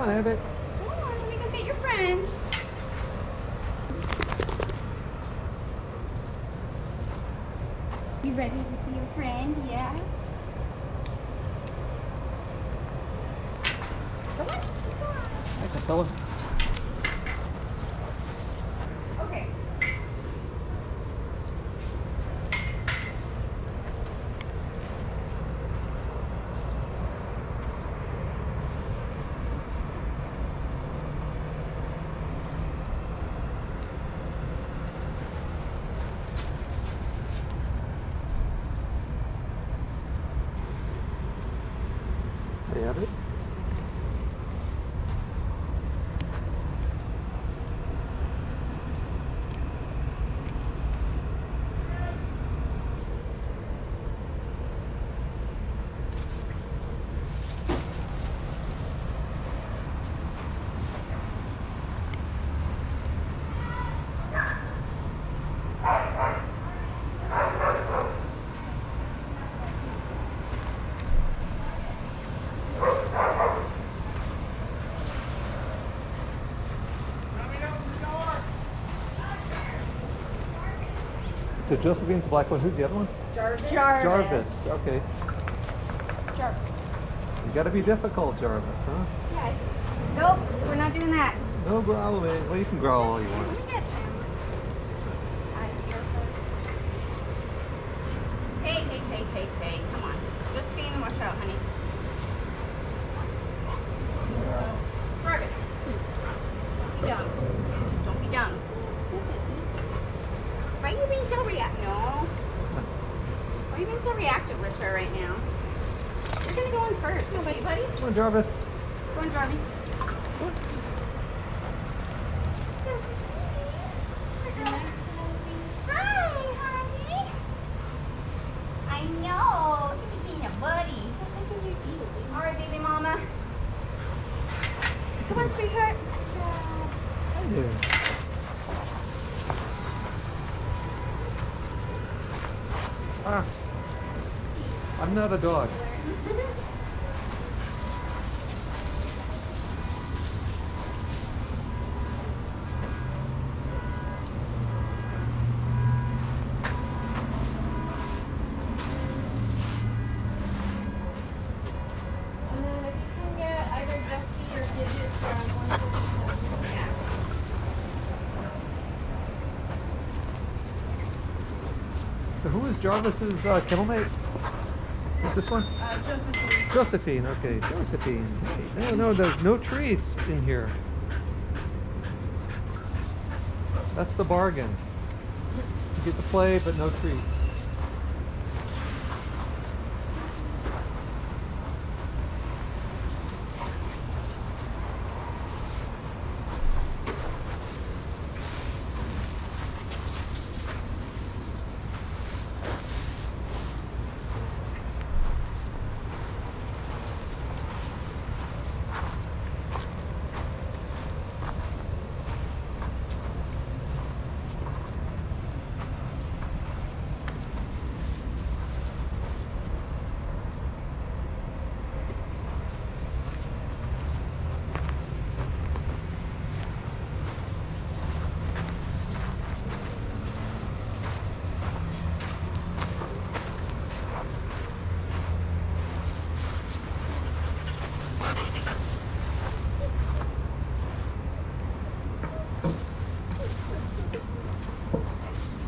Come on, Abbott. Come on, let me go get your friend. You ready to see your friend? Yeah. Come on. Come on. Costello. Okay. Hey, Abbott. So Josephine's the black one. Who's the other one? Jarvis. Jarvis. Okay. Jarvis. You gotta be difficult, Jarvis, huh? Yeah, I think so. Nope, we're not doing that. No growling. Well, you can growl all you want. me get them. Out of here first. Hey, hey, hey, hey, hey. Come on. Josephine, watch out, honey. Jarvis. Don't be dumb. Don't be dumb. Why are you being so reactive? No. Why are you being so reactive with her right now? You're gonna go in first, okay, buddy? Come on, Jarvis. Go on, Jarvis. Hi, honey. I know. You're being a buddy. All right, baby mama. Come on, sweetheart. Hi there. Ah. I'm not a dog. So who is Jarvis's uh, kennel mate? Who's this one? uh, Josephine. Josephine. Okay, Josephine. No, no, there's no treats in here. That's the bargain. You get to play, but no treats.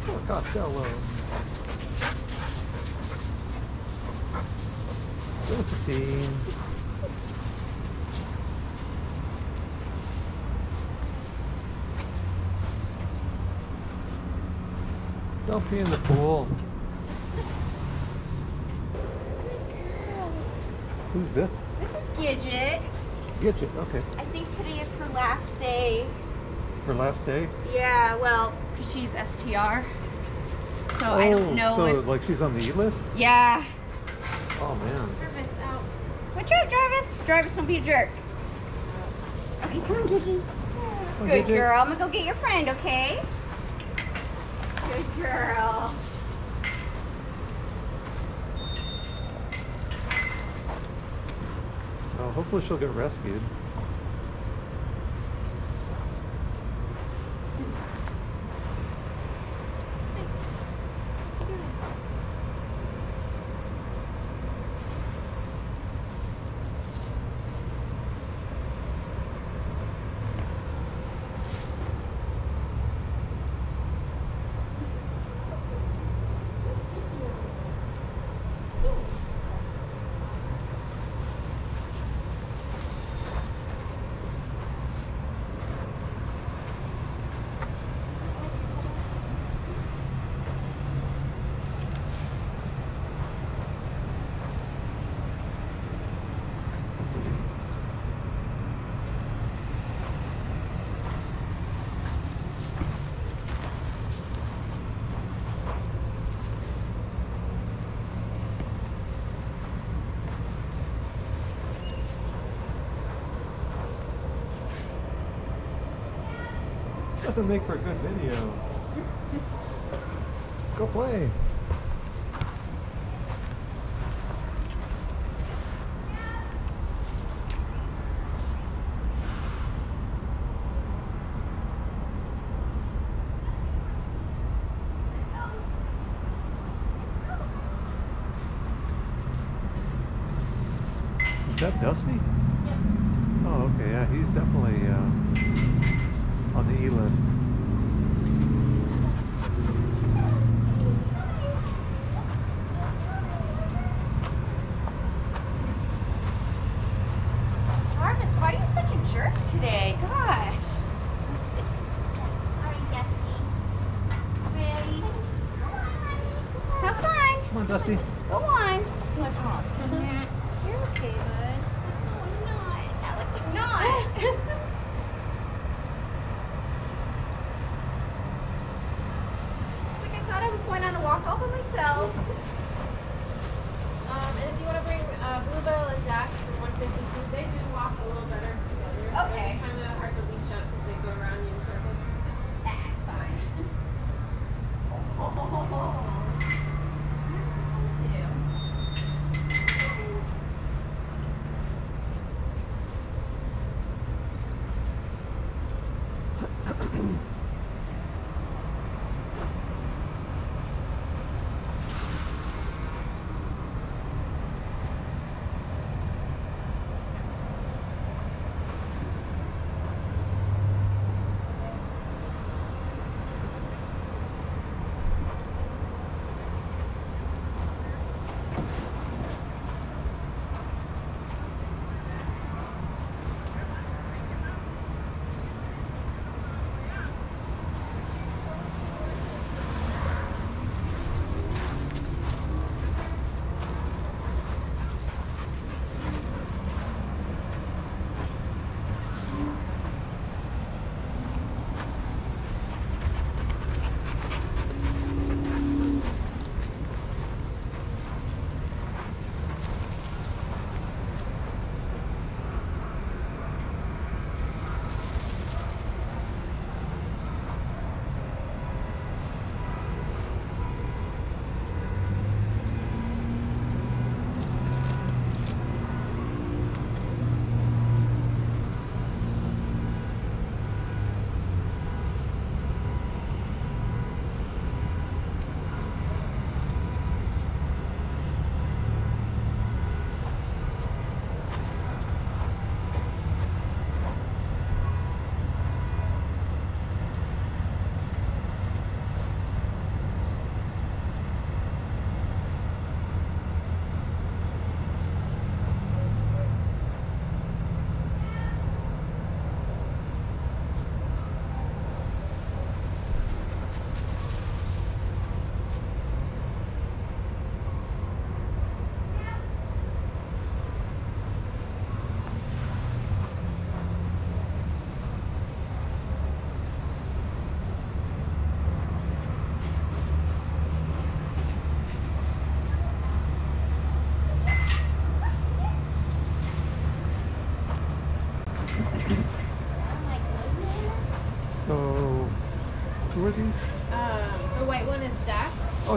Oh, Costello. Josephine. Don't be in the pool. Who's this? This is Gidget. Gidget. Okay. I think today is her last day. Her last day. Yeah, well, because she's STR. So I don't oh, know Oh, So if. like she's on the E list? Yeah. Oh man. Jarvis out. Watch out, Jarvis. Jarvis, don't be a jerk. Okay, come on, Gidget. Oh, Good girl. I'm gonna go get your friend, okay? Good girl. Oh, hopefully she'll get rescued. doesn't make for a good video. Go play.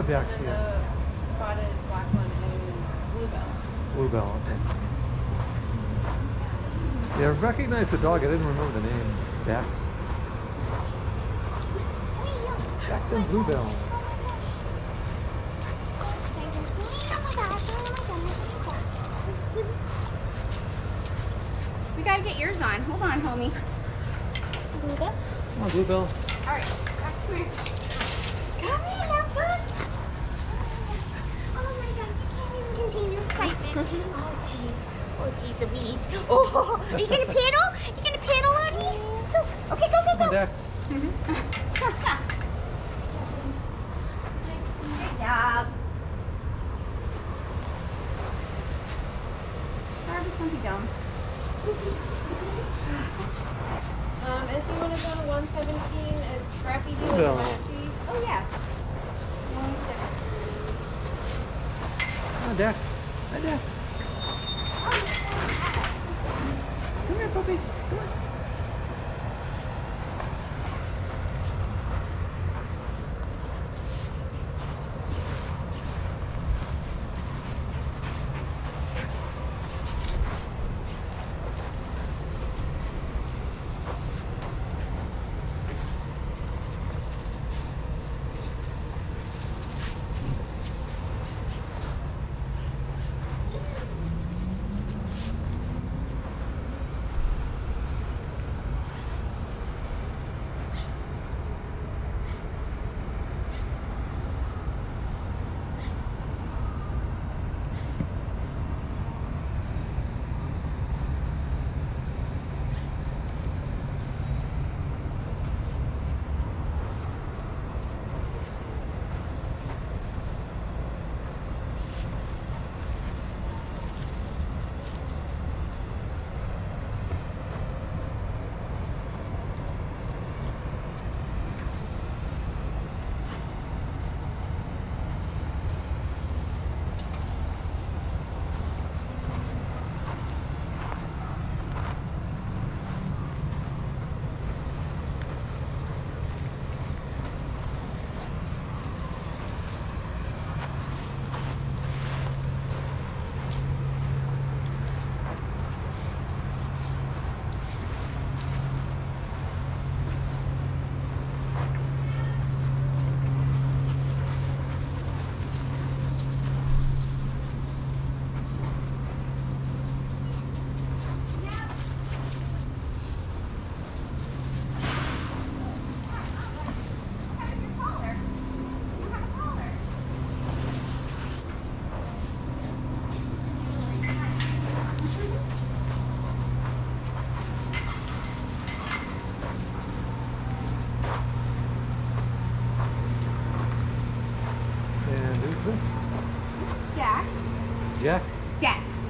the? The spotted black one is Blue Bell. Bluebell, okay. Yeah, I recognize the dog. I didn't remember the name. Dax. Dax and Blue Bell. We gotta get yours on. Hold on, homie. Blue Bell? Come on, Blue Bell. 이게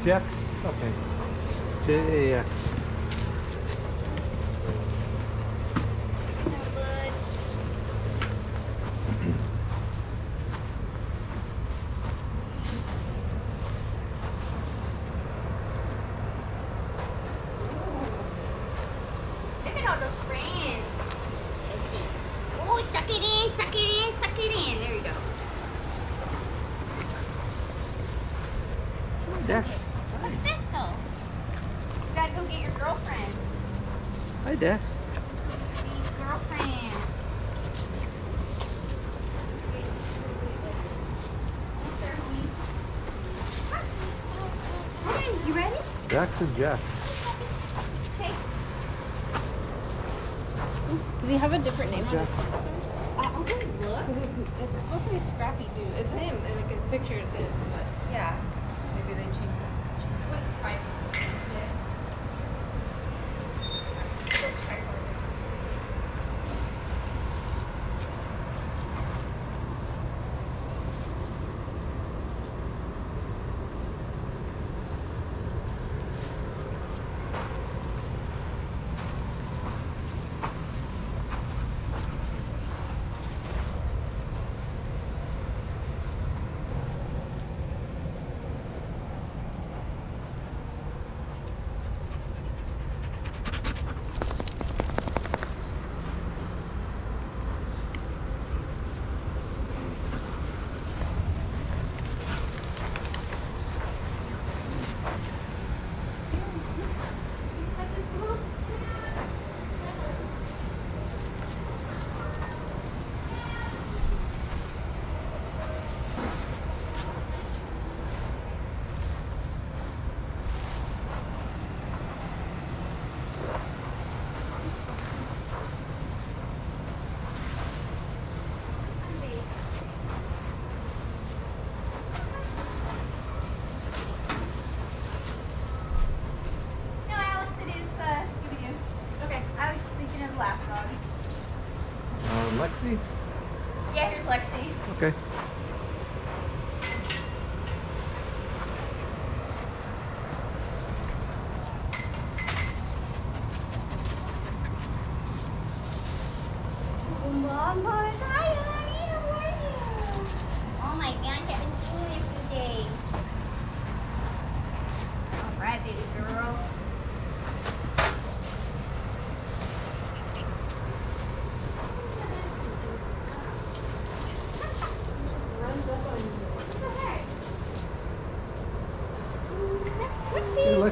Jax, tá bem. Suggest.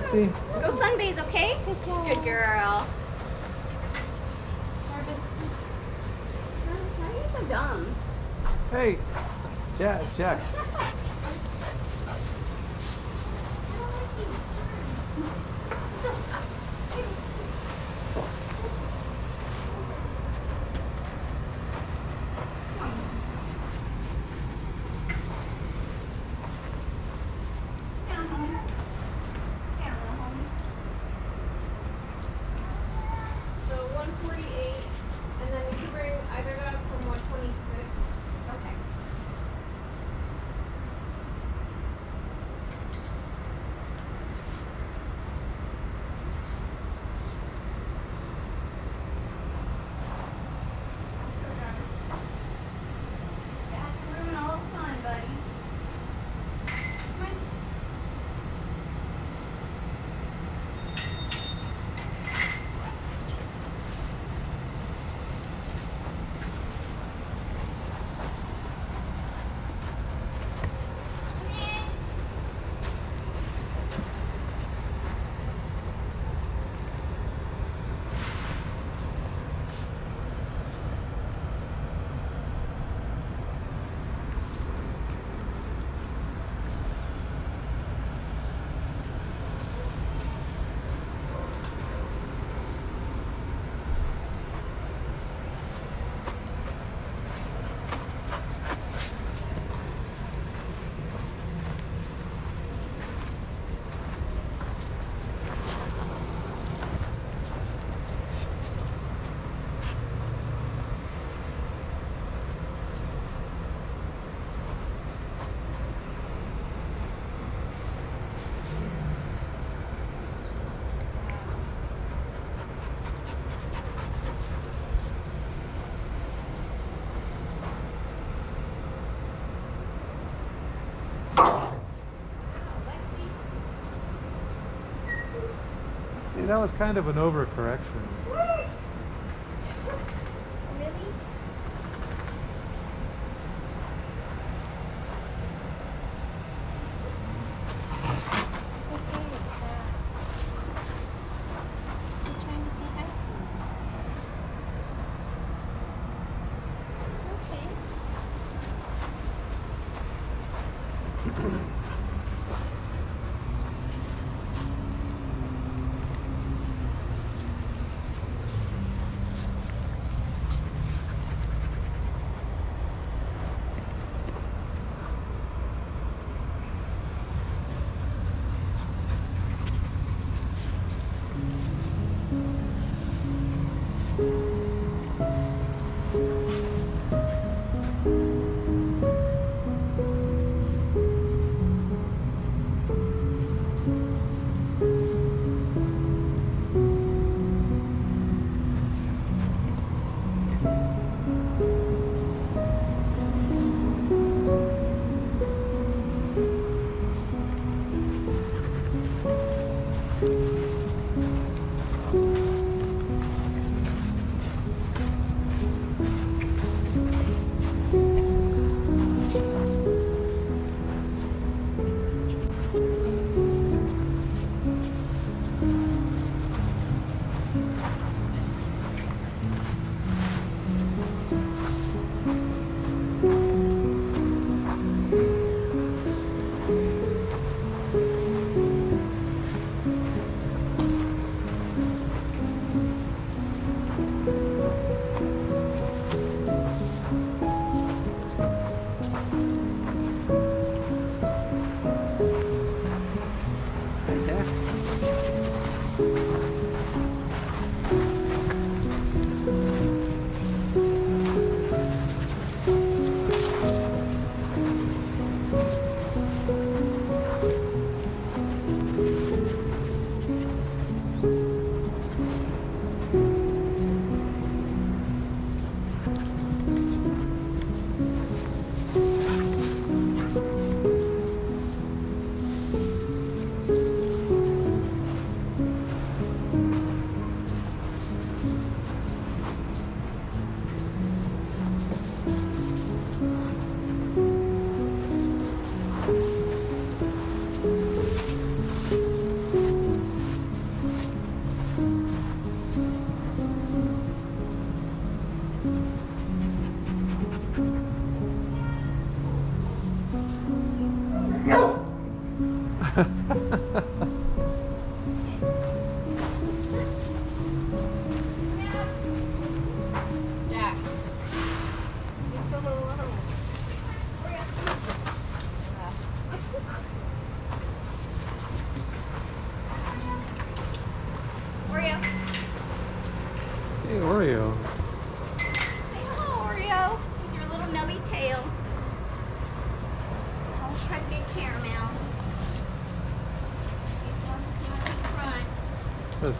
Roxy. Go sunbathe, okay? Good, Good girl. That was kind of an overcorrection.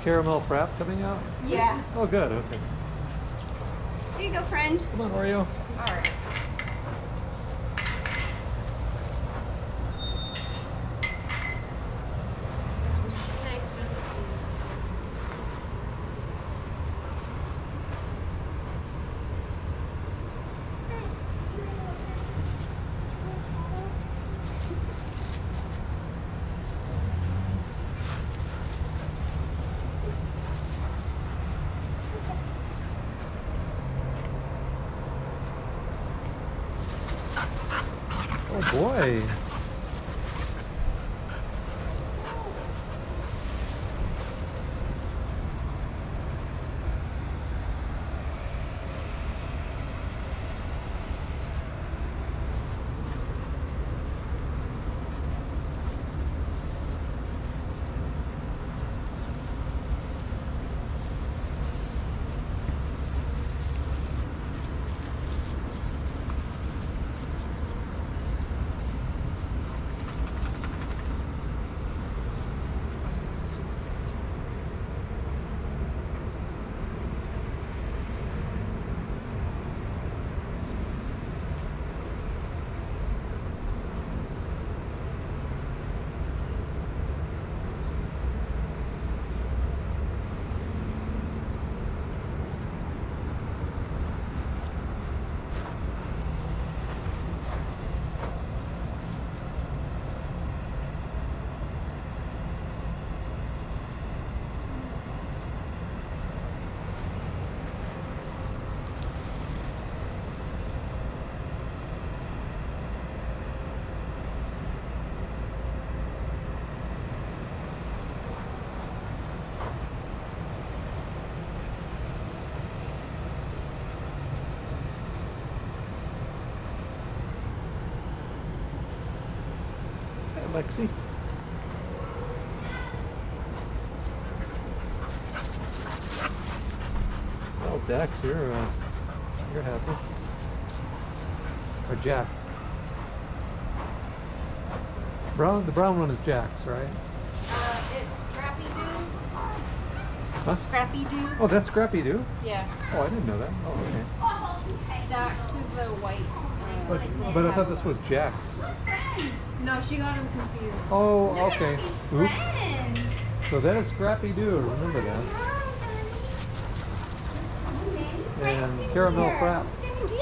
Caramel frap coming out? Yeah. Oh, good. Okay. Here you go, friend. Come on, Oreo. All right. Nice recipe. Oh boy. Lexxie. Well, Dax, you're uh, you're happy. Or Jax. Brown. The brown one is Jax, right? Uh, it's Scrappy Doo. Huh? Scrappy Doo. Oh, that's Scrappy Doo. Yeah. Oh, I didn't know that. Oh, okay. Dax is the white. Uh, But, but I thought this was Jax. No, she got him confused. Oh, okay. Oops. Friends. So that is Scrappy Doo. Remember that. And Caramel Frap. Look at you.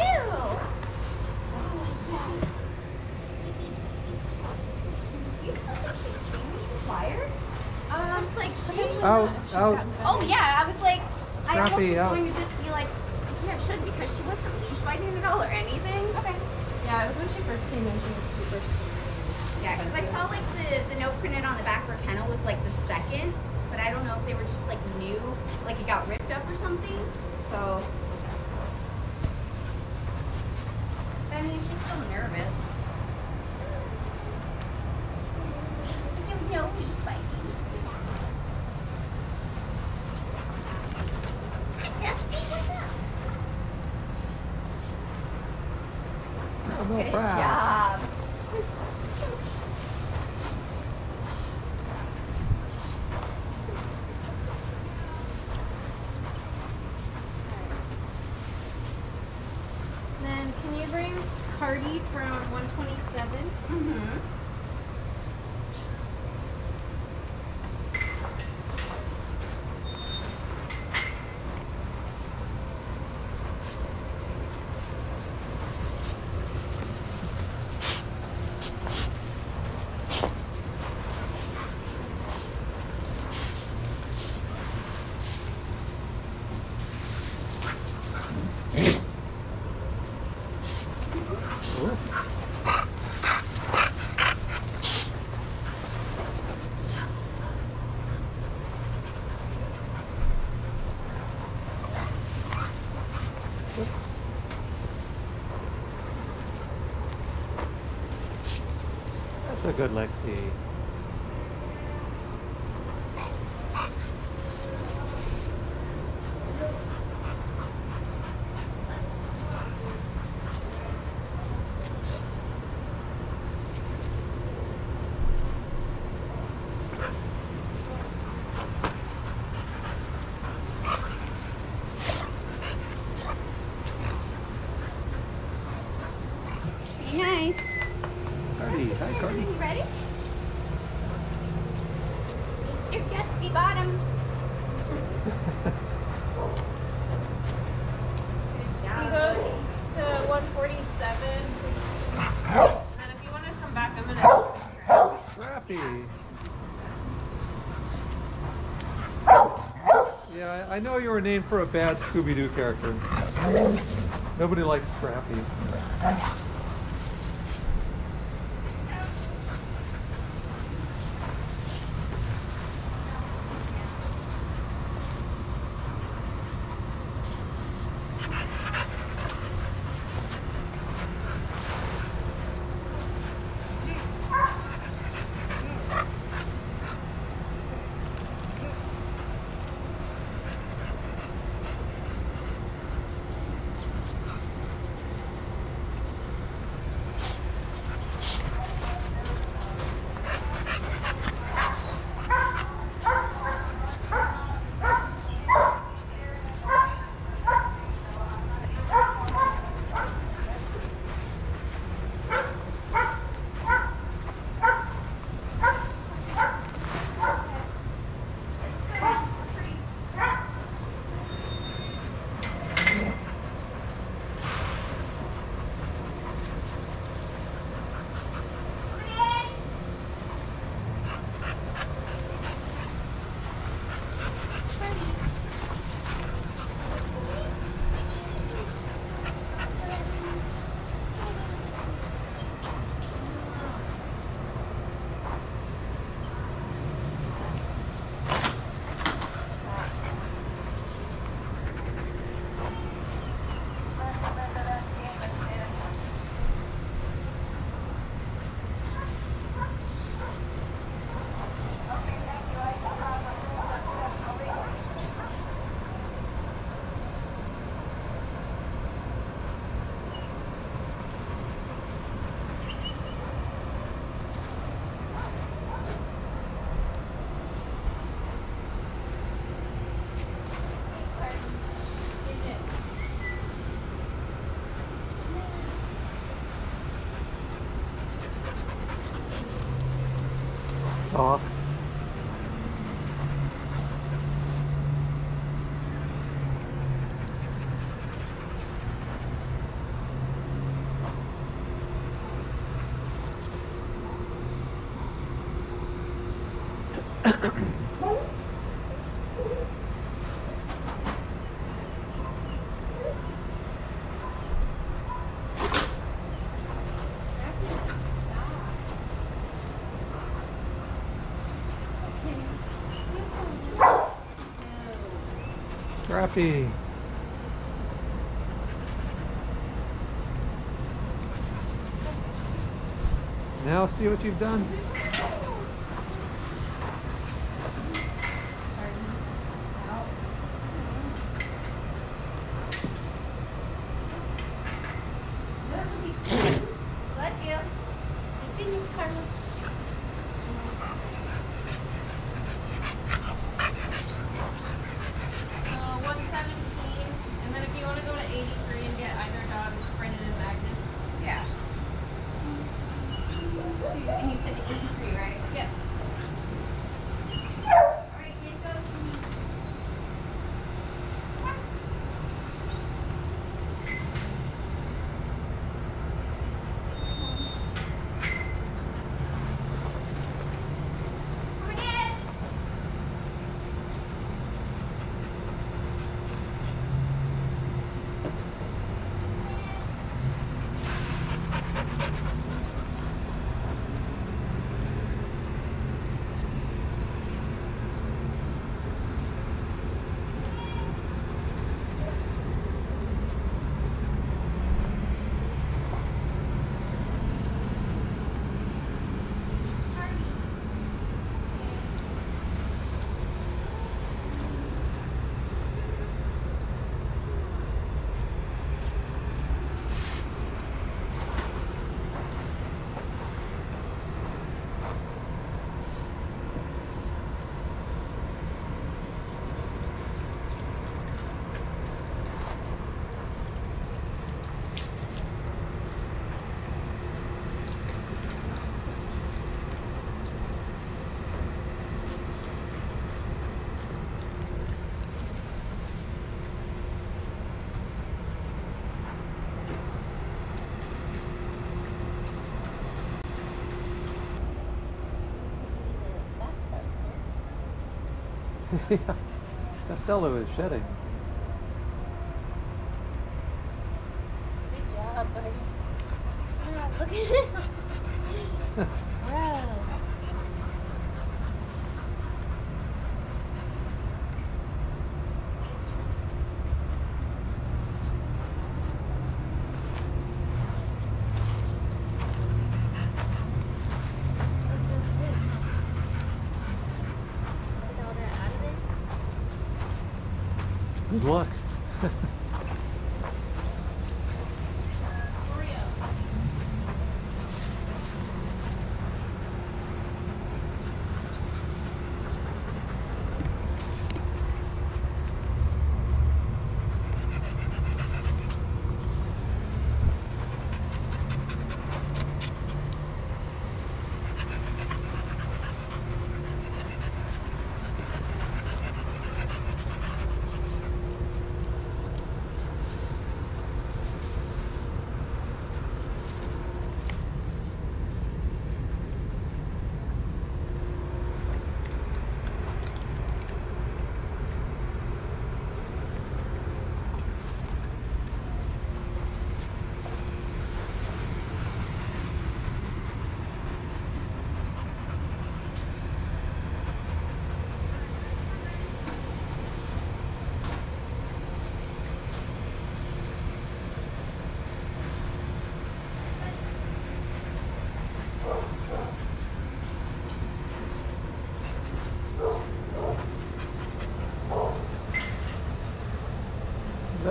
You still think she's changed wired? Um, like Out, out. Oh yeah, I was like, I almost Scrappy, was out. going to just be like, yeah, it should because she wasn't leash biting at all or anything. Okay. Yeah, it was when she first came in. She was super skinny. Yeah, because I saw like the the note printed on the back for kennel was like the second, but I don't know if they were just like new, like it got ripped up or something. So. I mean, she's still nervous. You know he's biting. Dusty, what's up? Caramel Good Frap. job. Then can you bring Carty from 127? Mm-hmm. Ooh. Oops. That's a good Lexxie. Be nice. Carty, hi Carty. You ready? Mr. Dusty Bottoms. He goes to 147. And if you want to come back, I'm gonna. Scrappy. Yeah, I know you were named for a bad Scooby Doo character. Nobody likes Scrappy. crappie. Now see what you've done. Costello is shedding.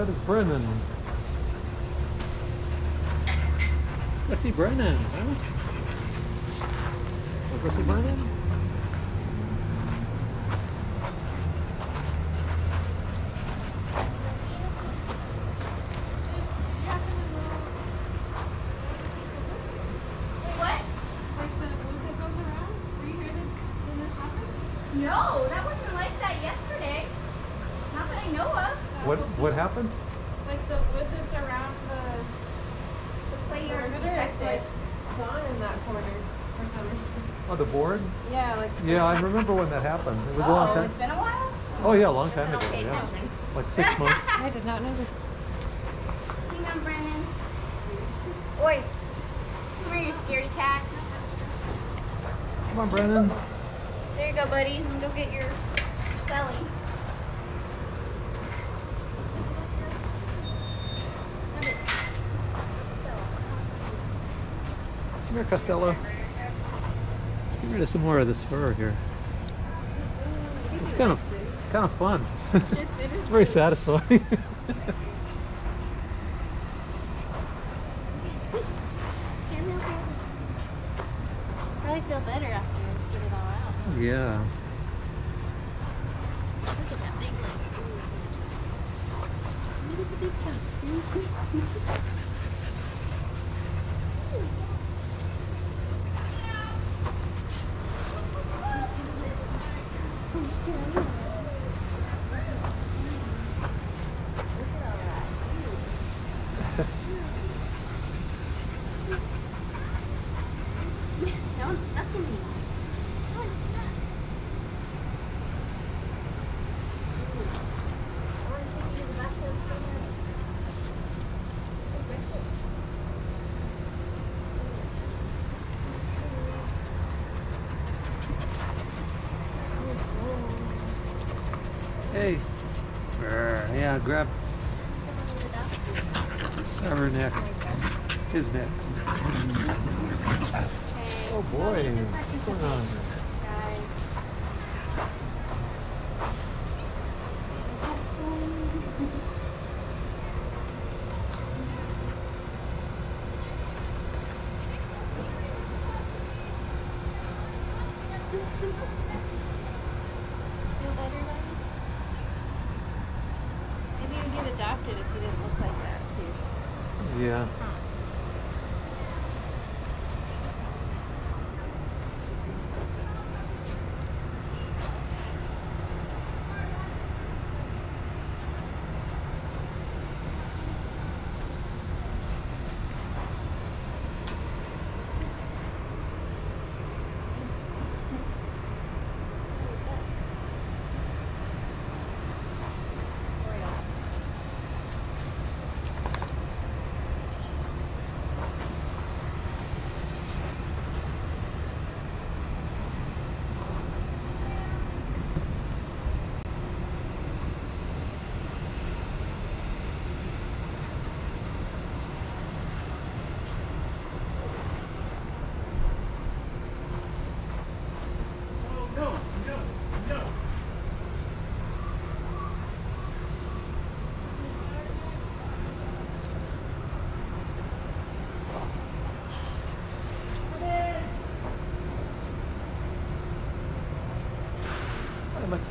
That is Brennan. Let's see Brennan. Huh? Let's see Brennan. The board? Yeah, like. Yeah, I remember when that happened. It was a long Oh, time. it's been a while? Oh yeah, a long time oh, ago. Yeah, attention. like six months. I did not notice. Hang on, Brennan. Oi. Come here, you scaredy cat. Come on, Brennan. There you go, buddy. Go get your Sally. Come here, Costello. Let's get rid of some more of this fur here. It's kind of kind of fun. It, it is it's very satisfying.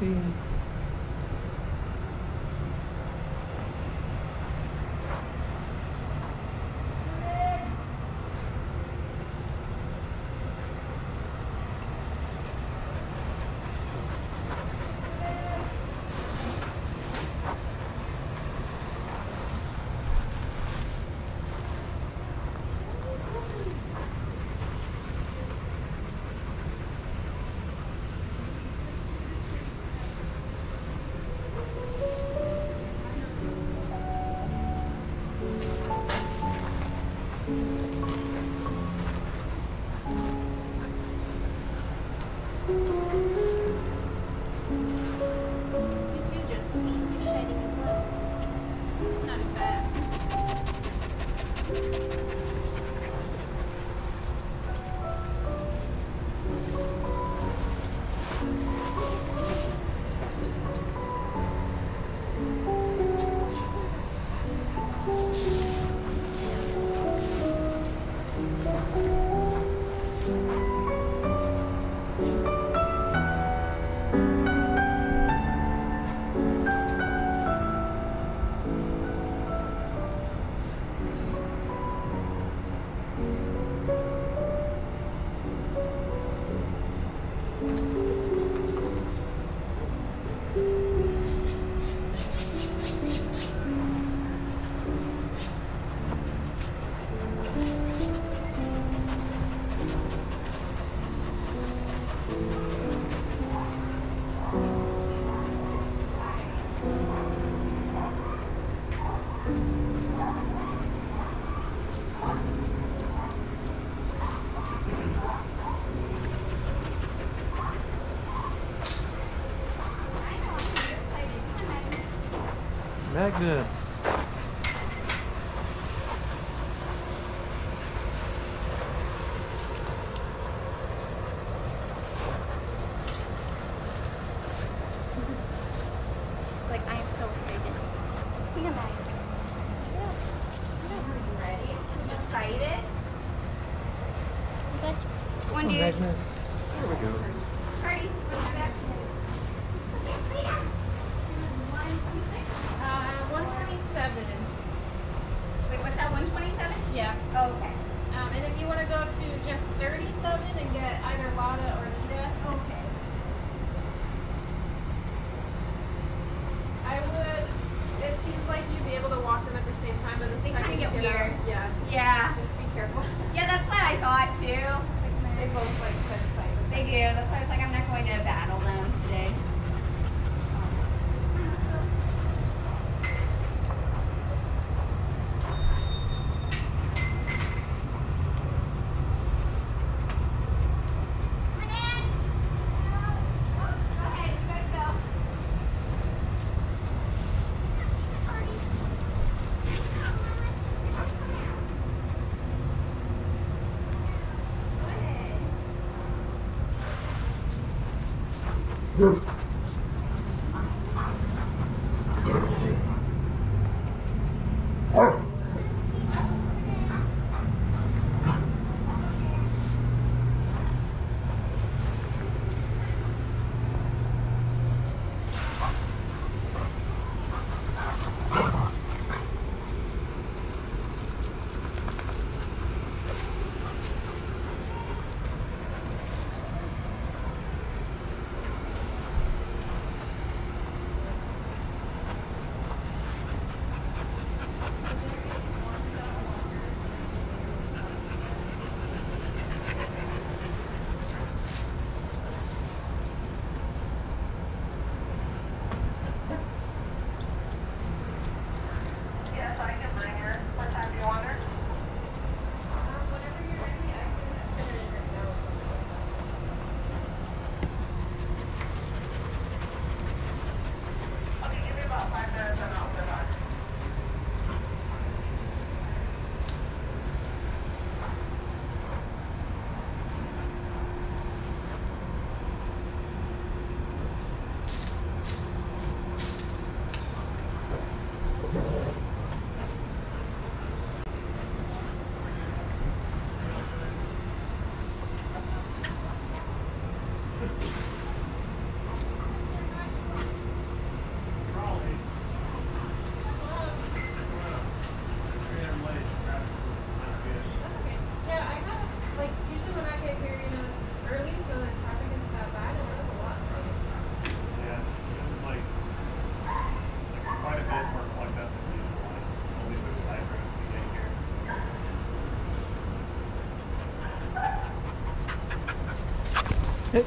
Hi, saygı.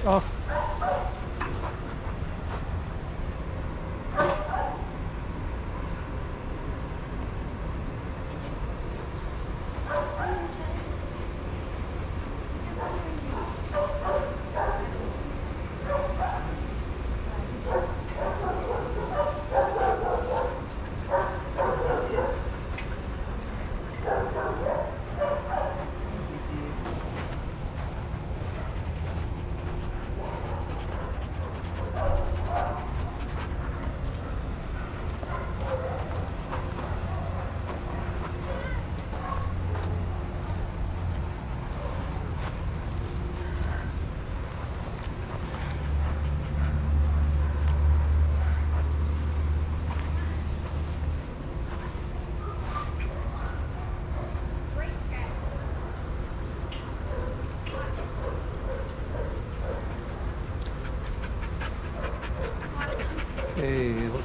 Oh. off.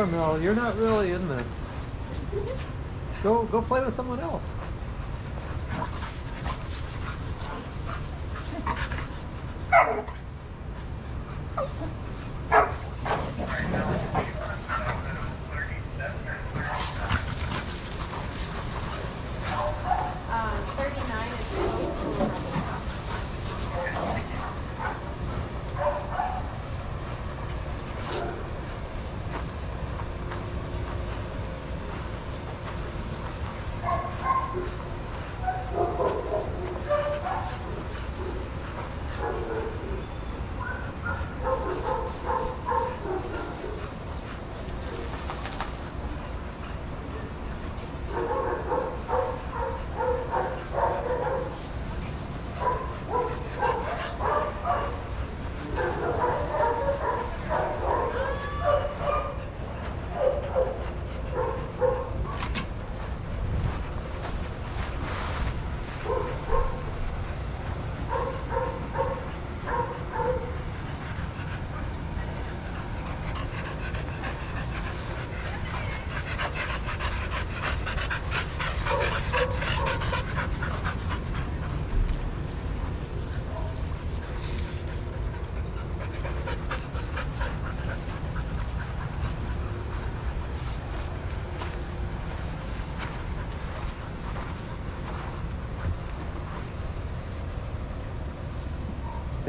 Caramel, you're not really in this. Go, go play with someone else.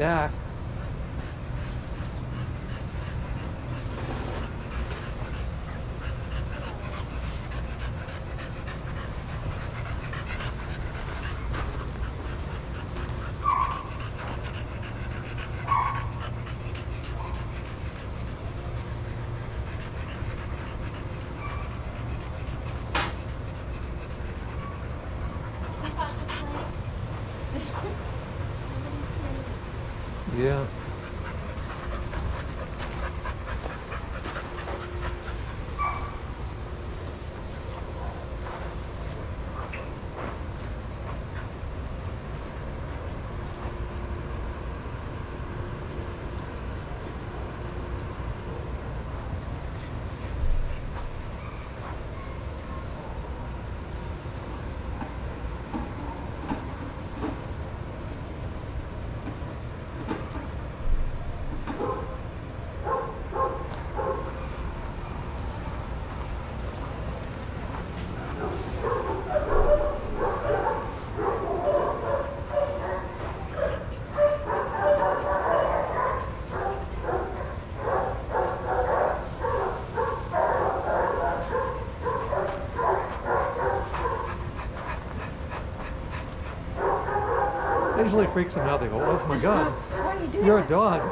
Yeah. usually freaks them out. They go, oh my God, you're a dog.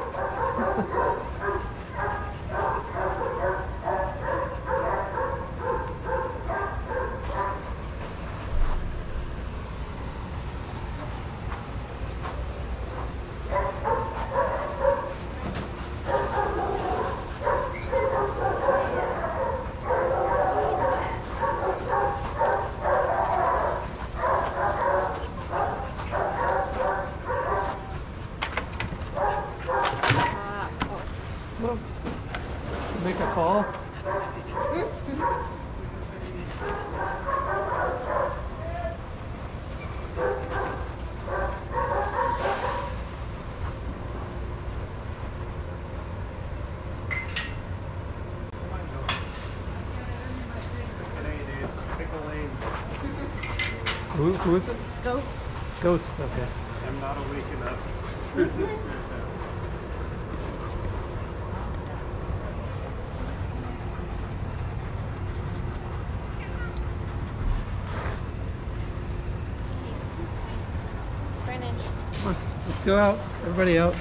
Who is it? Ghost. Ghost, okay. I'm not awake enough. Let's go out, everybody out.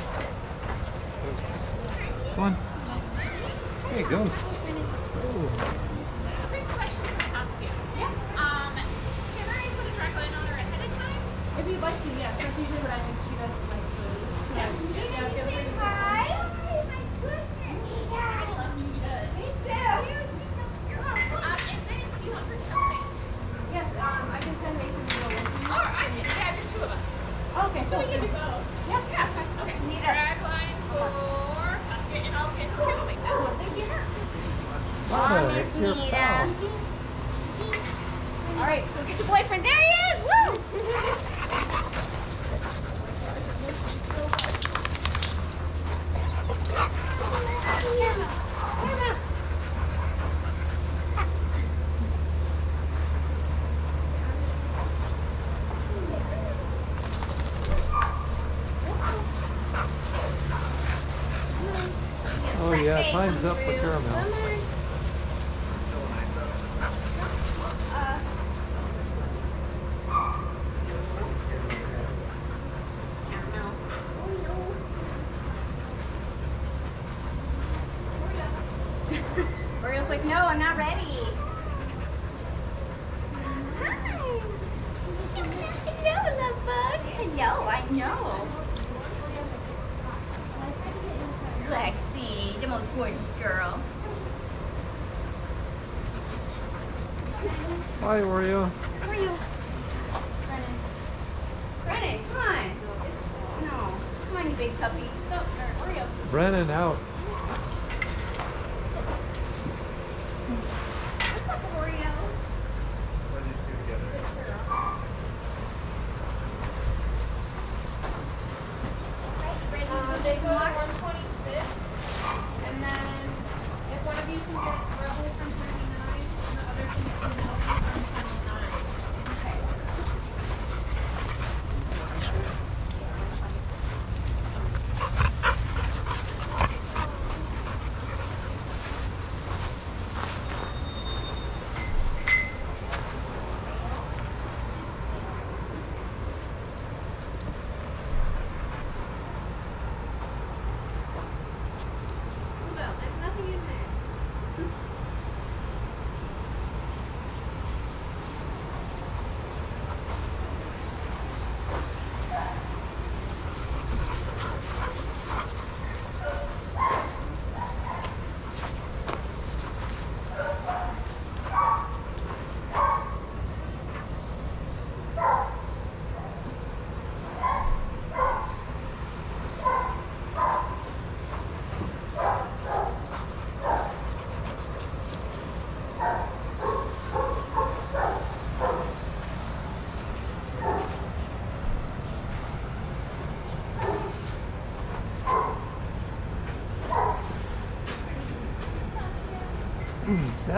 time's up for caramel.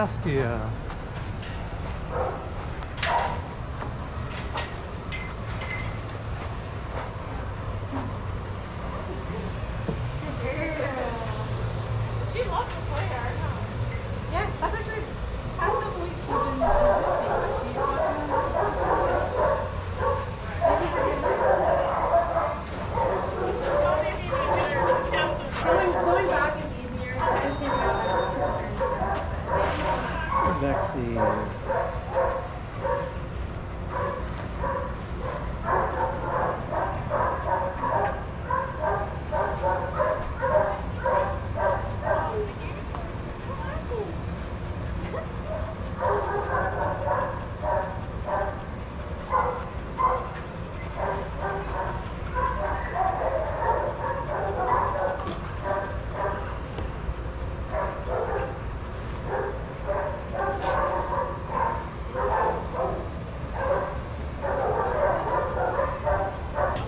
ask you. Uh,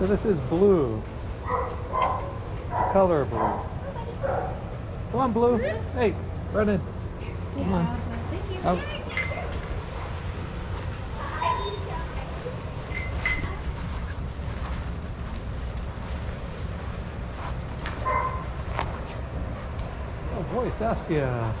So this is blue. Color blue. Come on, blue. Hey, run in. Come on. Oh boy, Saskia.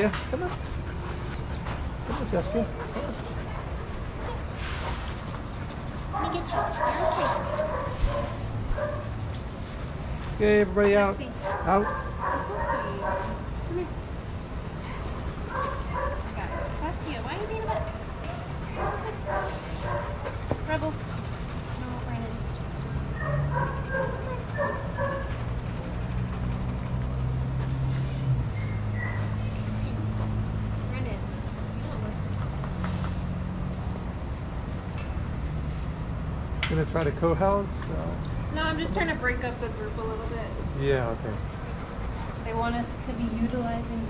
here. Come on. Come on, Saskia. Come on. Let me get you. Okay, everybody out. try to co-house? Uh, no, I'm just trying to break up the group a little bit. Yeah, okay. They want us to be utilizing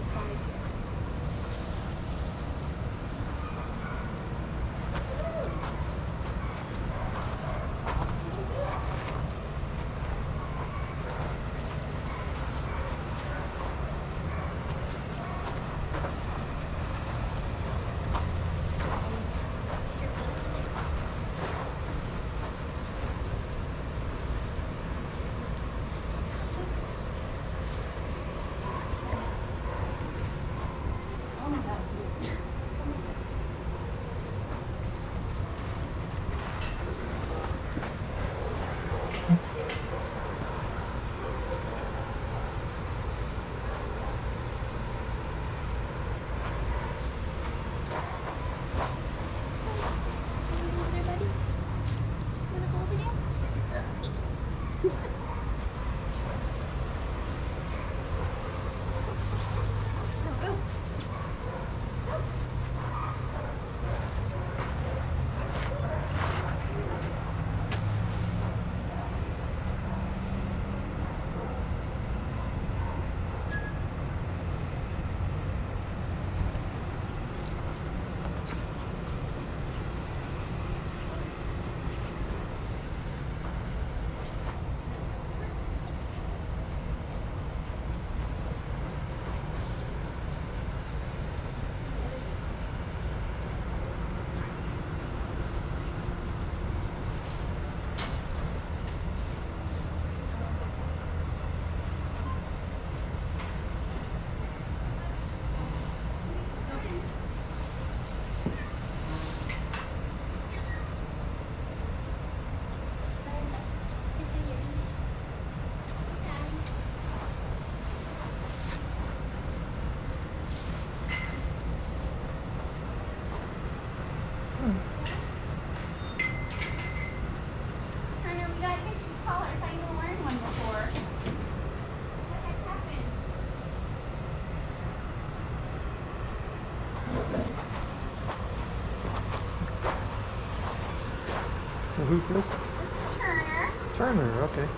who's this? This is Turner. Turner, okay.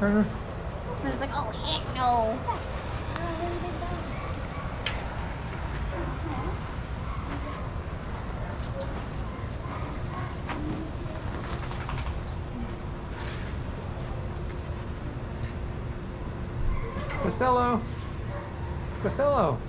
Turner? And I was like, oh heck no. Costello! Costello!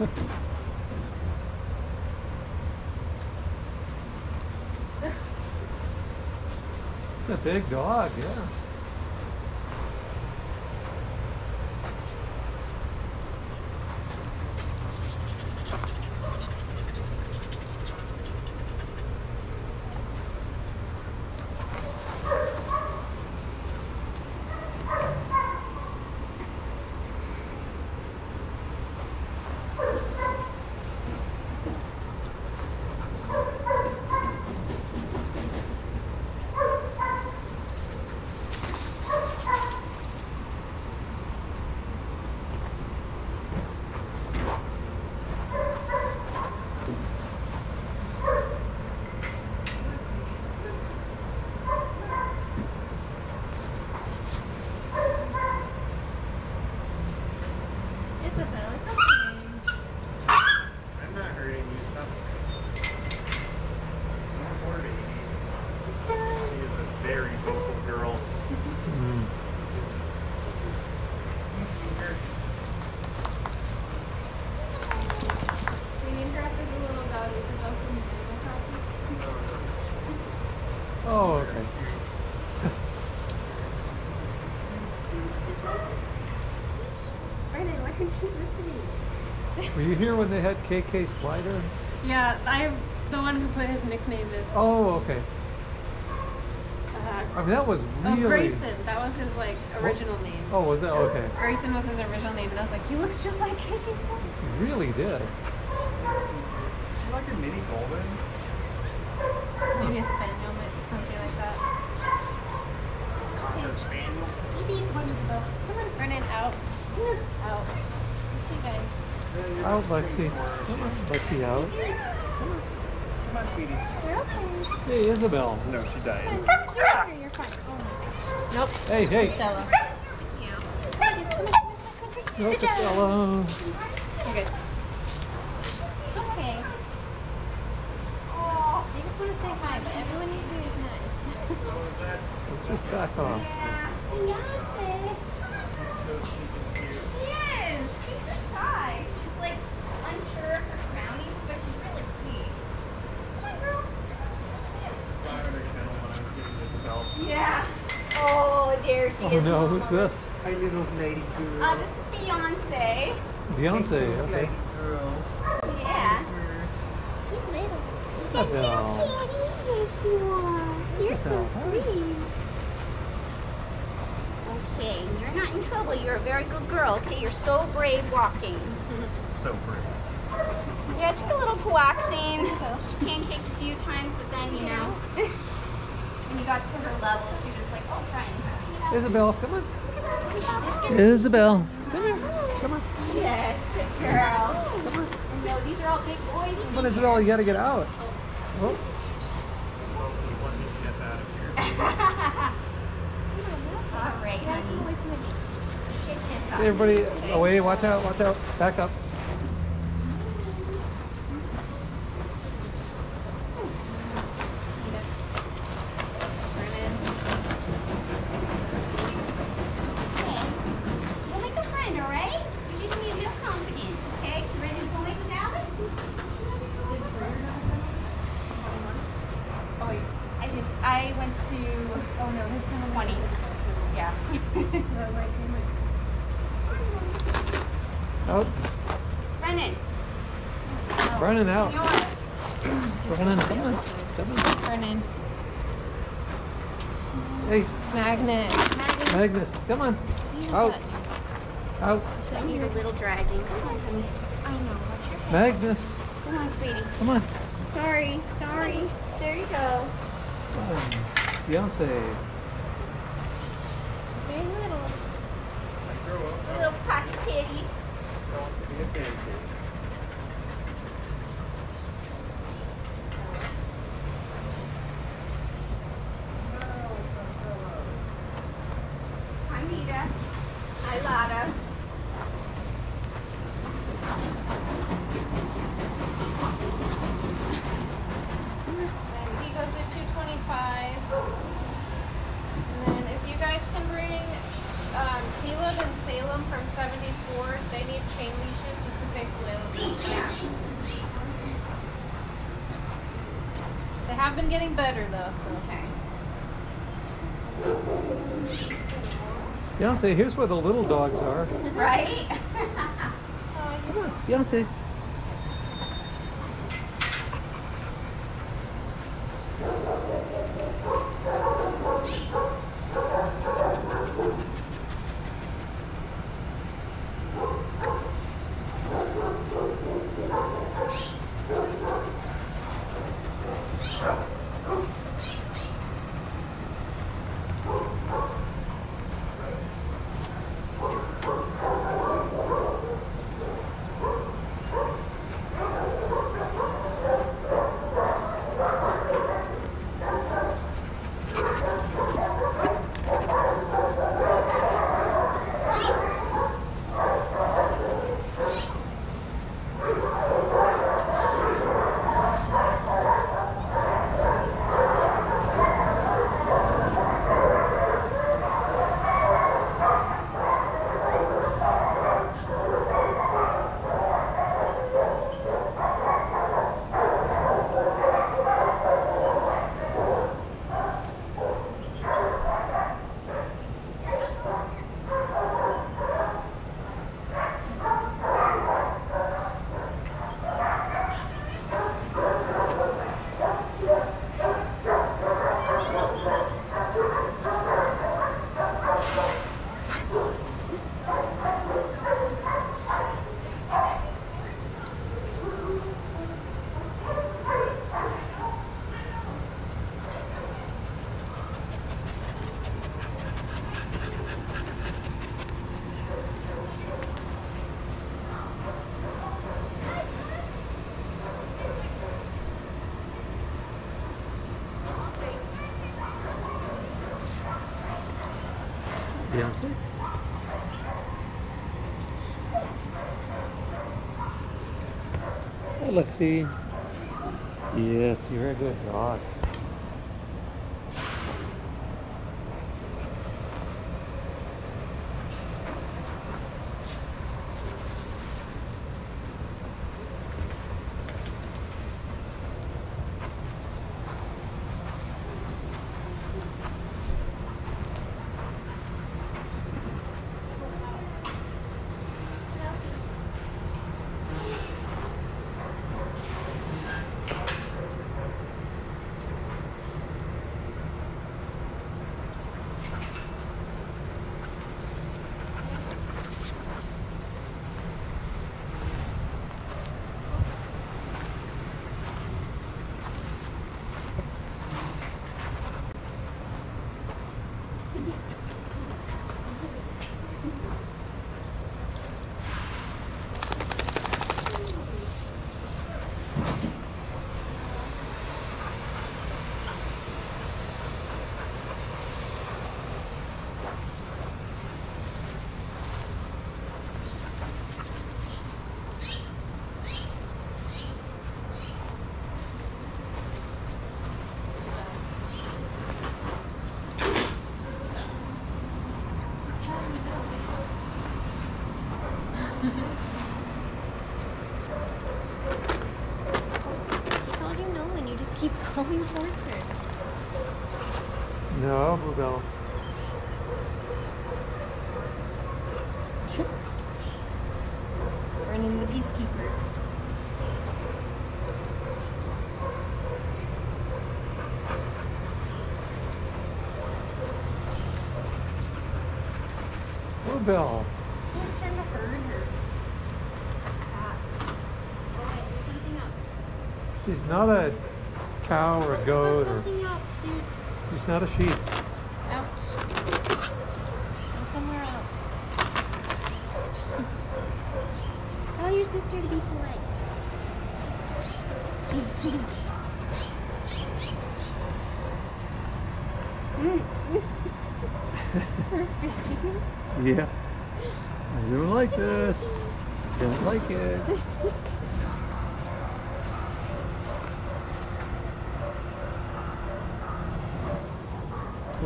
It's a big dog, yeah. Isabelle, it's okay. I'm not hurting you. Stop. Don't worry. She is a very vocal girl. Mm. You see her? We named her after the little dog Isabelle from Animal Crossing. Oh, okay. It's just like Brennan, why aren't you listening? Were you here when they had KK Slider? Yeah, I have the one who put his nickname is Oh, okay. uh, I mean, that was really. oh. Grayson. That was his like original name. Oh, was that okay? Grayson was his original name, and I was like, he looks just like KK Slider. He really did. You like a mini golden? Maybe a spaniel, maybe something like that. Cocker spaniel. Maybe come on, Brennan, out, out. You guys. Out, Lexxie. Come on, Lexxie out. Come on, sweetie. You're okay. Hey, Isabelle. No, she died. You're okay. You're fine. Oh my gosh. Nope. Hey, hey. Stella. Yeah. No, Good job. Stella. You're good. Okay. They just want to say hi, but everyone in here is nice. Just back off. Yeah, Beyonce. So sweet and cute. She is. She's so shy. She's like unsure of her surroundings, but she's really sweet. Come on, girl. Saw her in her kennel when I was getting Isabelle. Yeah. Oh, there she Oh no, who's this? Hi, little lady girl. Uh, this is Beyonce. Beyonce, okay. Lady girl. Yeah. She's little. She's a little Isabelle. kitty. Yes, you are. You're so Isabelle, hi. sweet. Okay, you're not in trouble. You're a very good girl. Okay, you're so brave walking. So pretty. Yeah, it took a little coaxing. She pancaked a few times but then you know, when you got to her level, she was like, "Oh, friend." Isabelle, come on. It's gonna Isabelle, come here. Come on. Yes, good girl. And no, these are all big boys. Come on, Isabelle, you gotta get out. Oh, Well, so let me get out of here. All right, honey. Get this off. hey, everybody, oh, away, watch out, watch out. Back up. Okay. We'll make a friend, all right? You just need a little confidence, okay? You ready to go make a salad? Oh wait, I did. I went to. oh no, his kind of Twenty. Yeah. Out. Brennan. Running out. Senora. Running, come on. Come on. Brennan. Hey, Magnus. Magnus, come on. Out. Out. So I need a little dragging. Come on, honey. I know. Watch your head. Magnus, Come on, sweetie. come on. Sorry. Sorry. There you go. Come on. Beyonce. Very little. I grow up. Little pocket kitty. Don't be a fancy. Hi, Nita. Hi, Lotta. And he goes to 225. And then if you guys can bring um, Caleb and Salem from 74, they need chain leashes just because they flew. Yeah. They have been getting better though, so. Okay. Beyonce, here's where the little dogs are. Right? Come on, Beyonce. Beyonce. Lexxie. Yes, you're a good dog. She's not a cow or a goat or. She's not a sheep.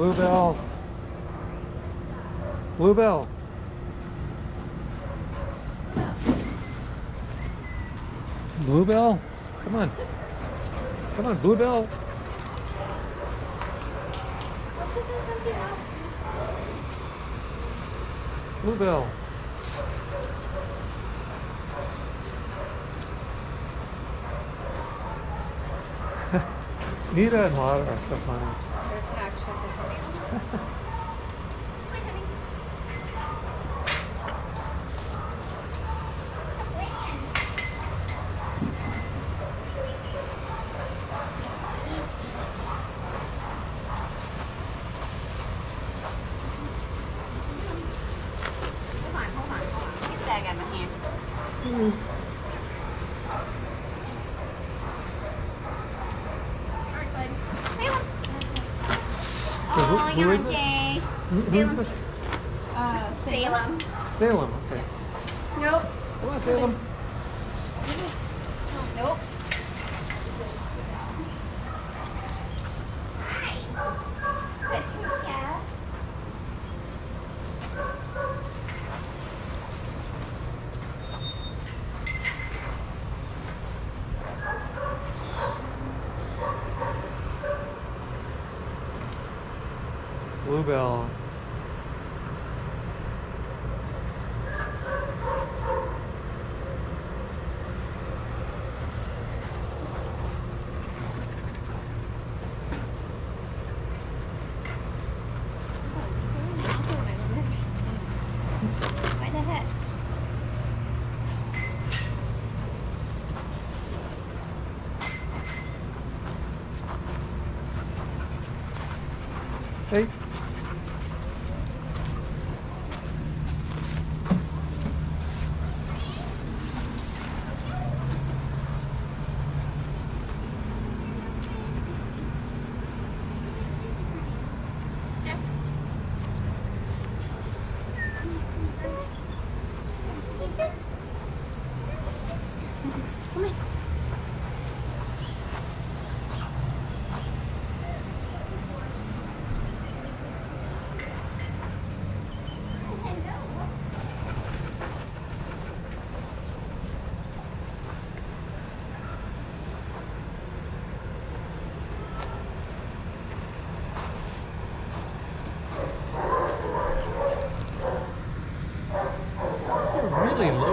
Blue Bell. Bluebell. Blue Bell? Come on. Come on, Blue Bell. Bluebell. Nita and Lara are so funny. Who's this? Uh, Salem. Salem.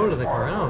to the ground.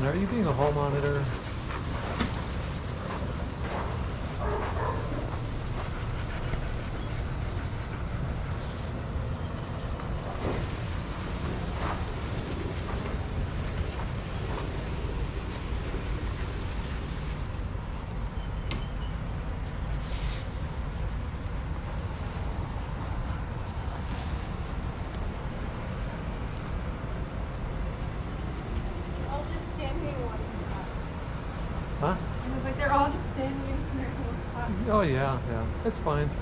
man, are you being a hall monitor? yeah, yeah. It's fine.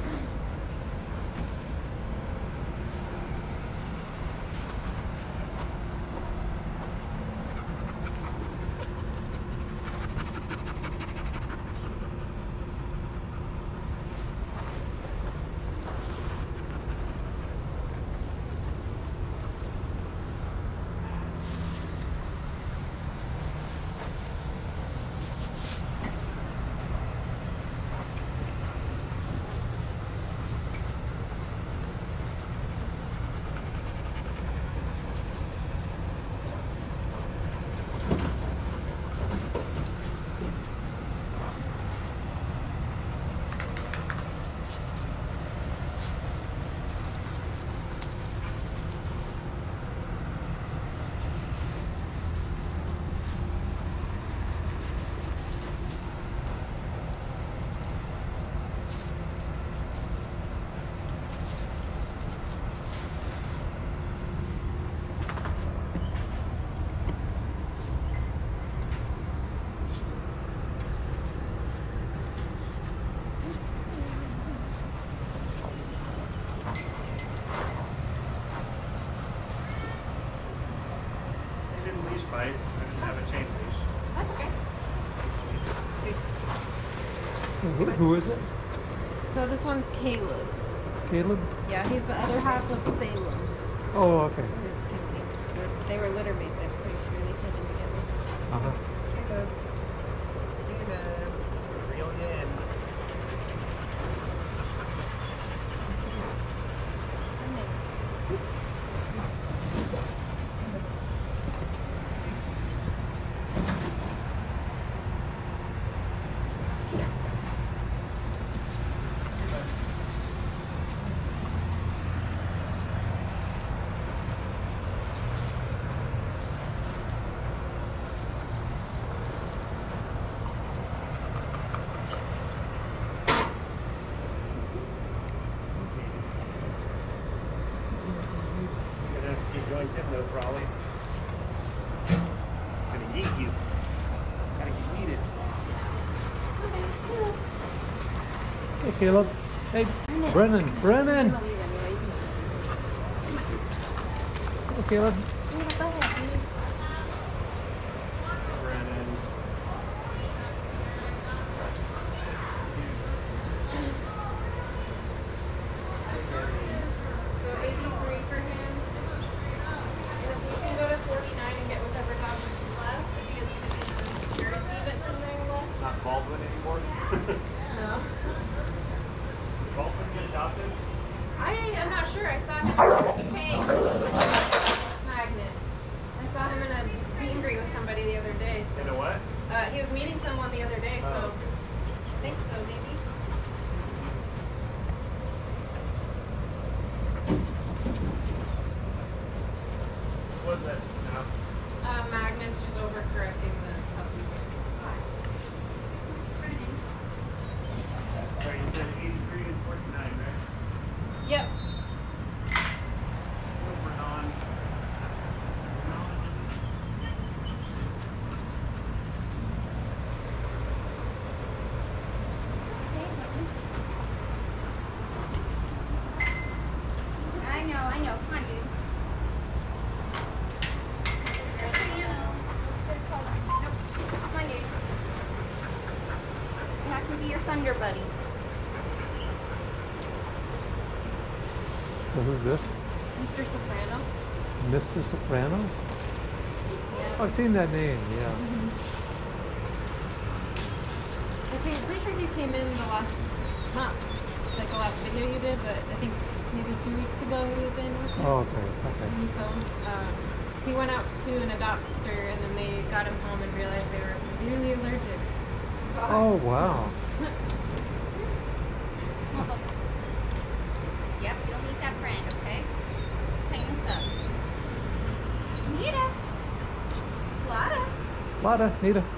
Who is it? So this one's Caleb. Caleb? Yeah, he's the other half of Salem. Oh, okay. Caleb. Hey, Brennan, Brennan. Okay. Caleb. seen that name. Clara, Neira.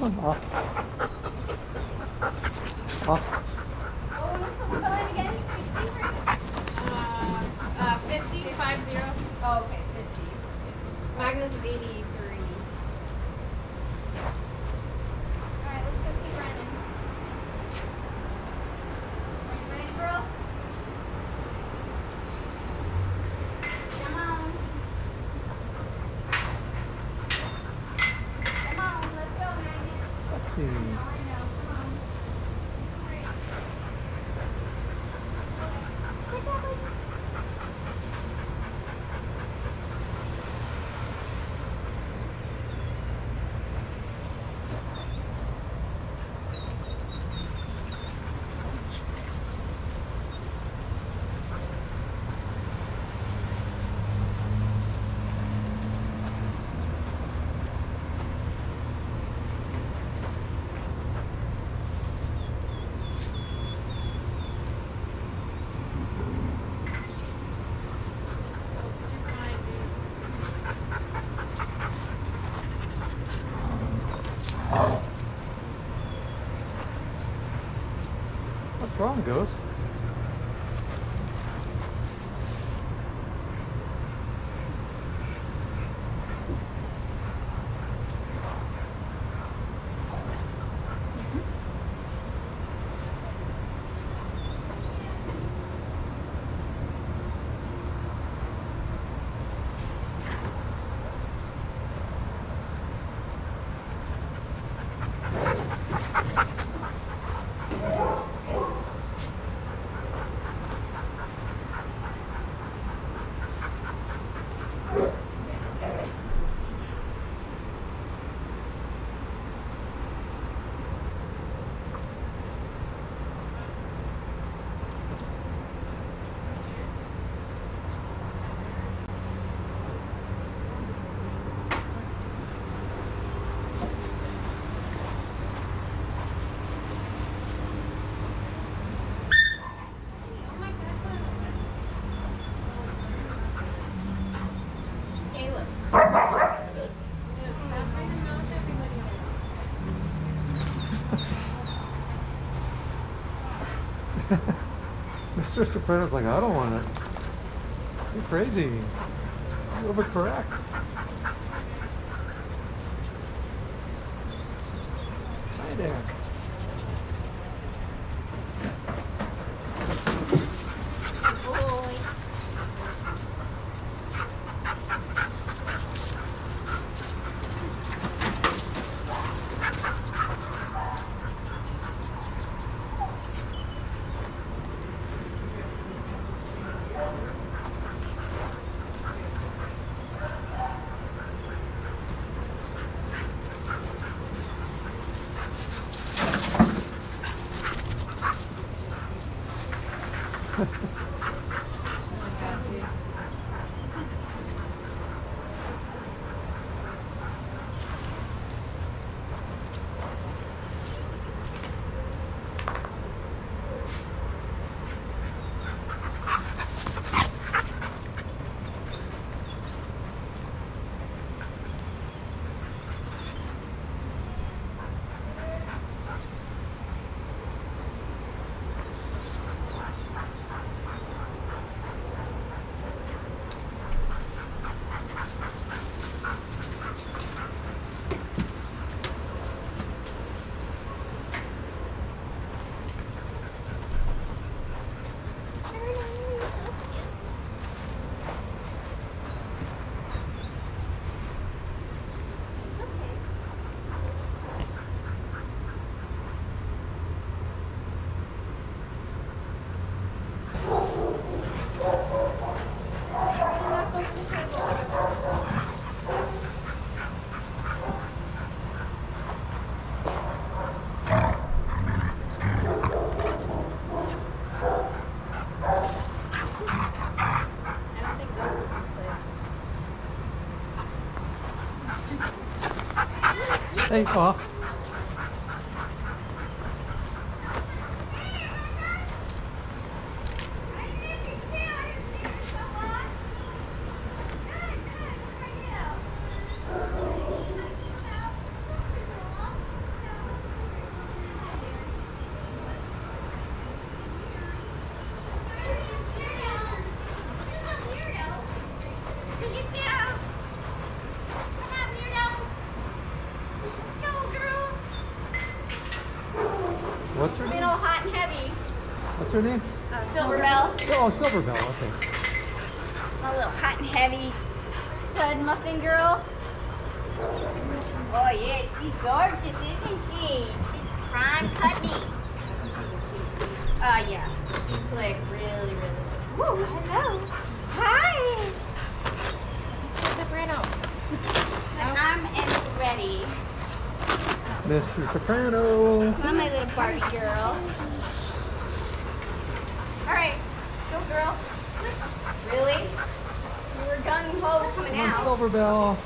Oh, extra sopranos like, I don't want it. You're crazy. You overcorrect. 哎，好。Oh, silver bell, okay. My little hot and heavy stud muffin girl. Oh yeah, she's gorgeous, isn't she? She's prime putney. Oh uh, yeah, she's like really, really. Woo, hello. Hi. Soprano. I'm ready. Mr. Soprano. I'm my little Barbie girl. Copperbell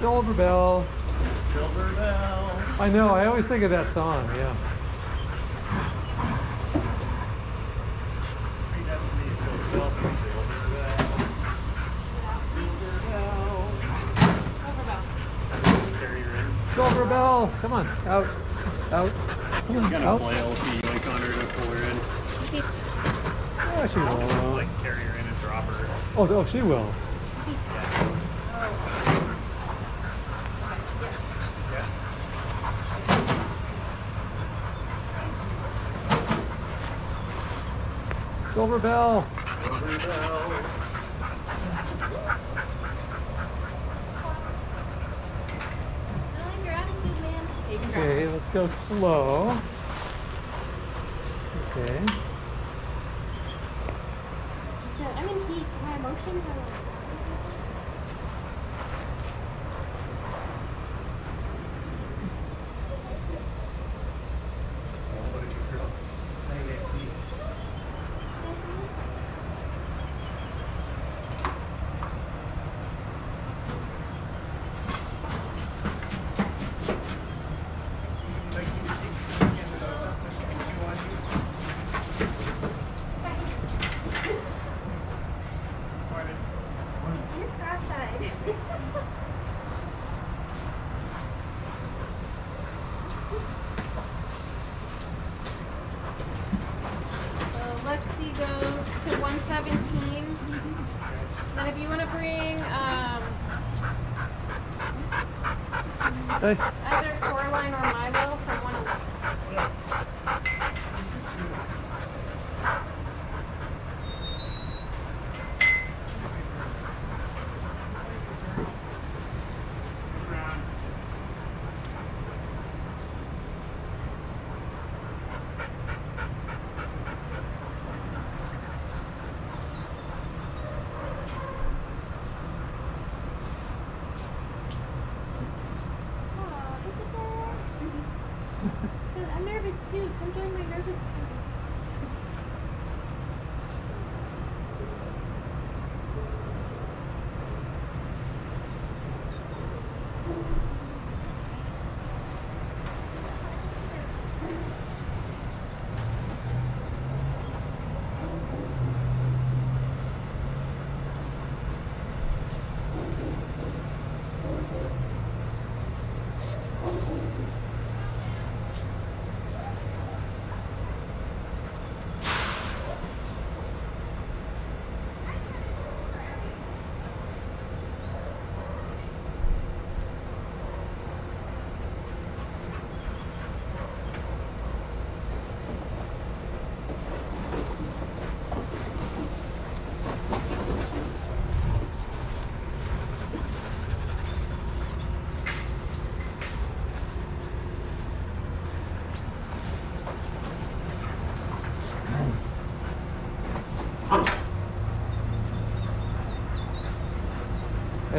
Silver Bell. Silver Bell. I know, I always think of that song, yeah. Silver bell, come on, out, out. Come gonna out. flail if on her to pull her in. Oh, she will. Just like carry her in and drop her. Oh, oh she will. Silver Bell. Silver Bell. I like your attitude, man. You can drop Okay, let's go slow.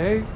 Hey.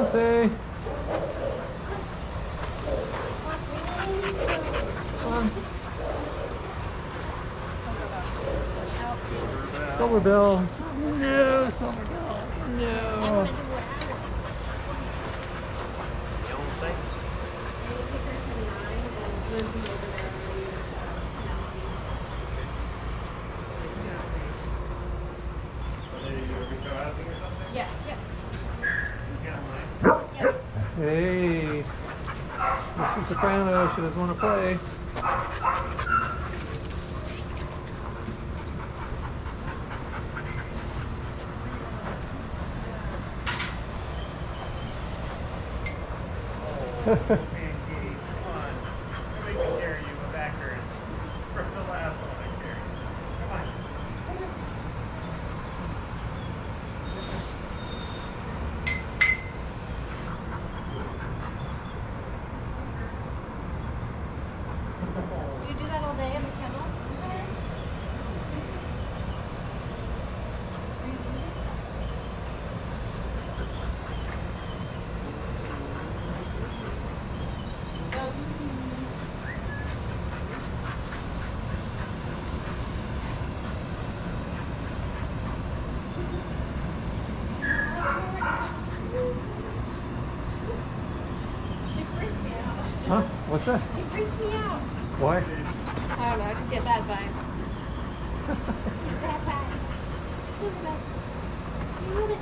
Nancy. Silver Bill. No, Silver piano. She doesn't want to play. Ha ha.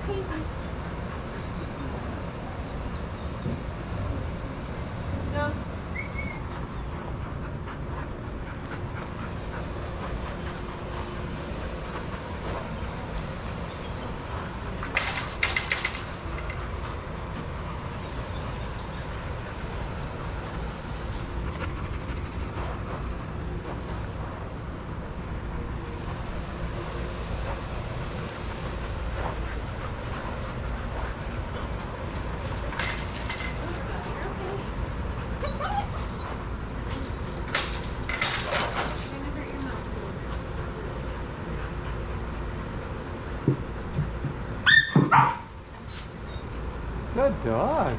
crazy. dog.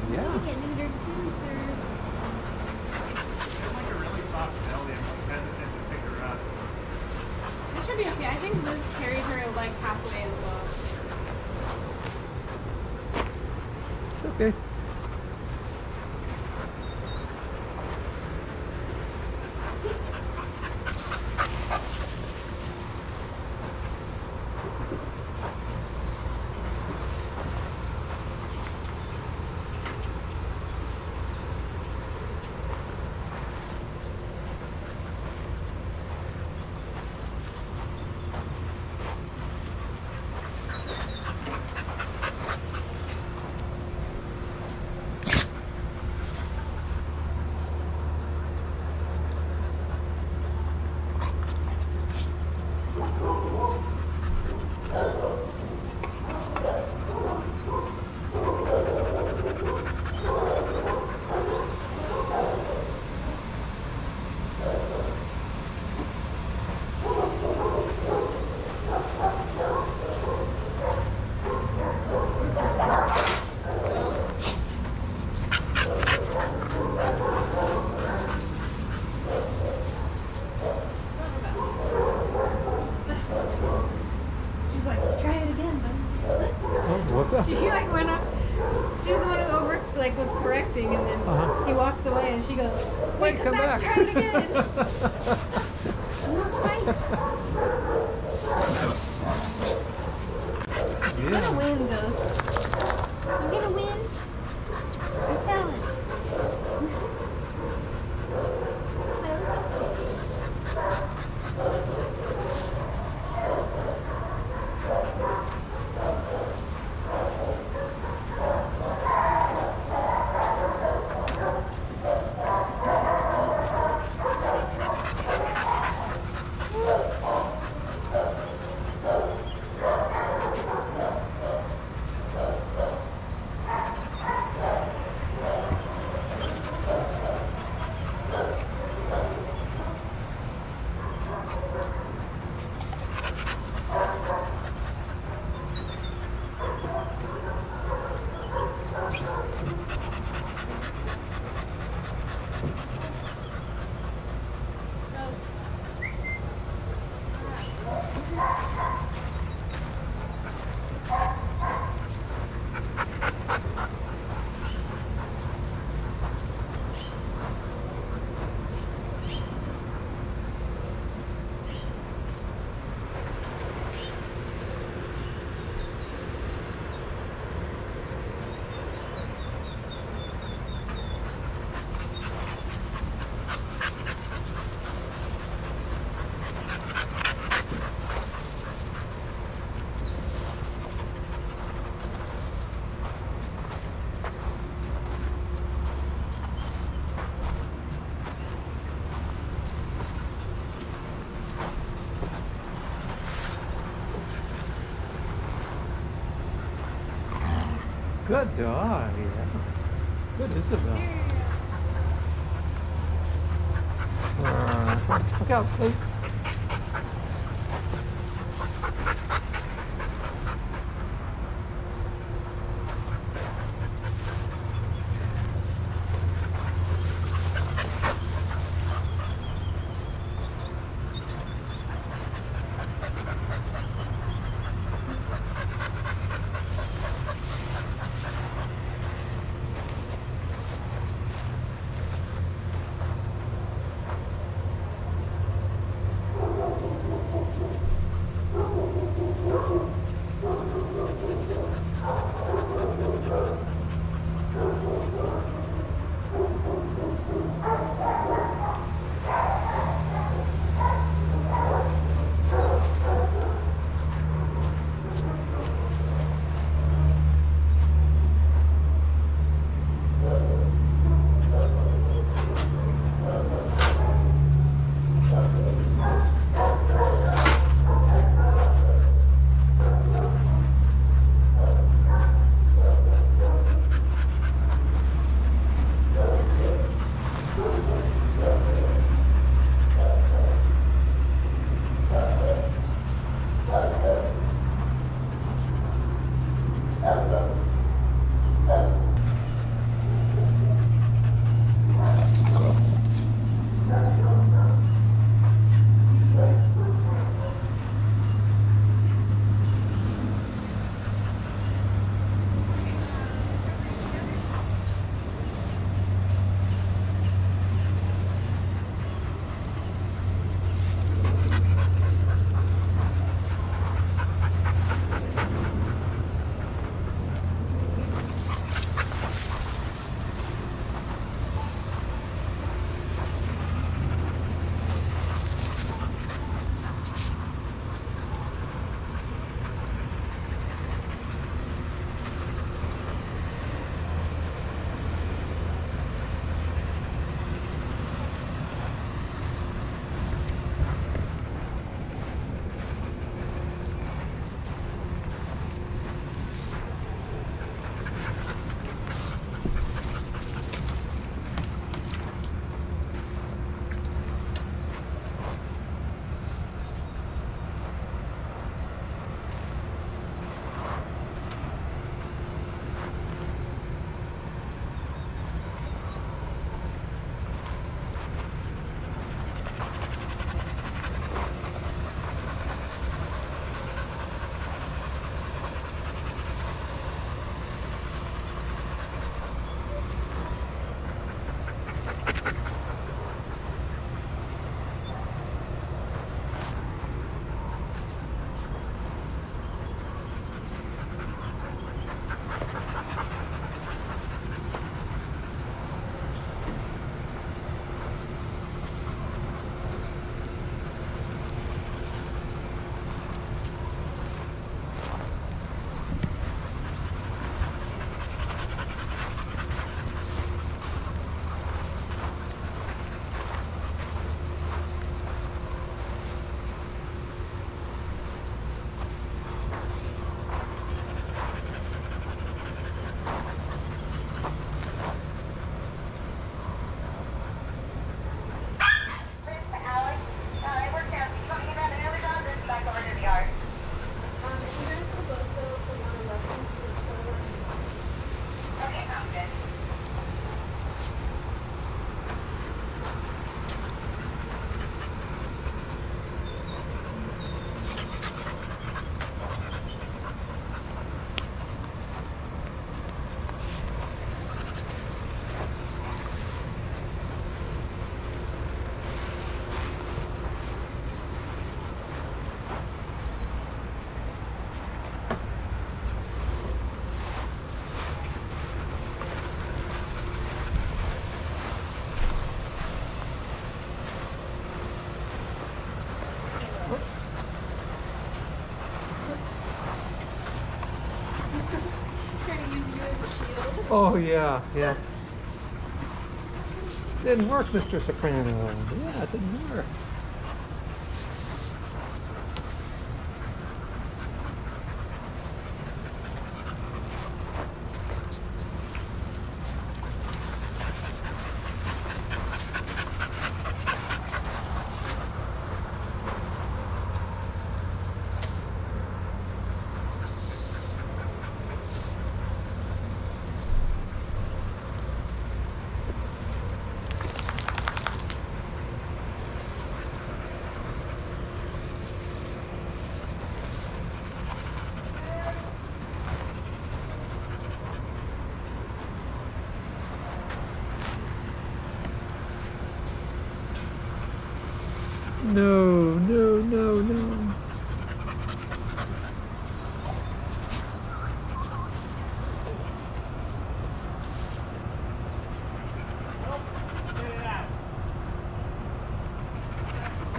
Good dog, yeah. Good Isabelle. Oh yeah, yeah. Didn't work, Mr. Soprano.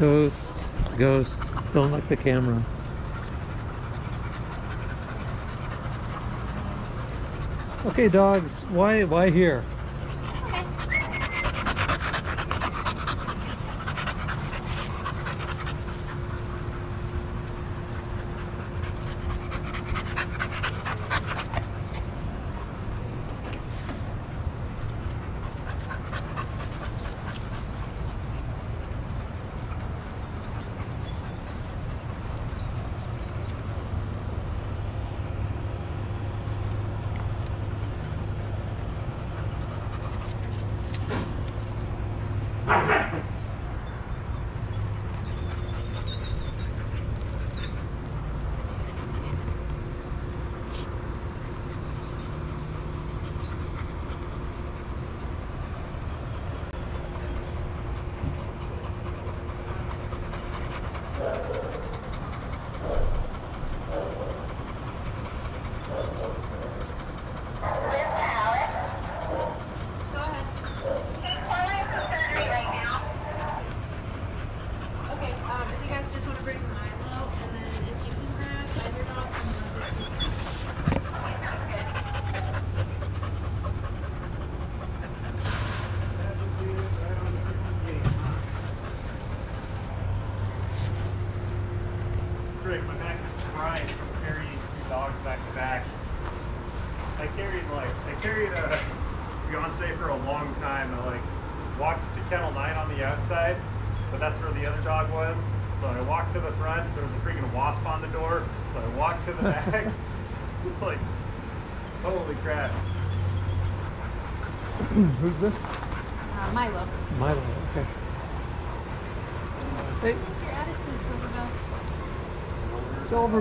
Ghost, ghost, don't like the camera. Okay, dogs, why, why here?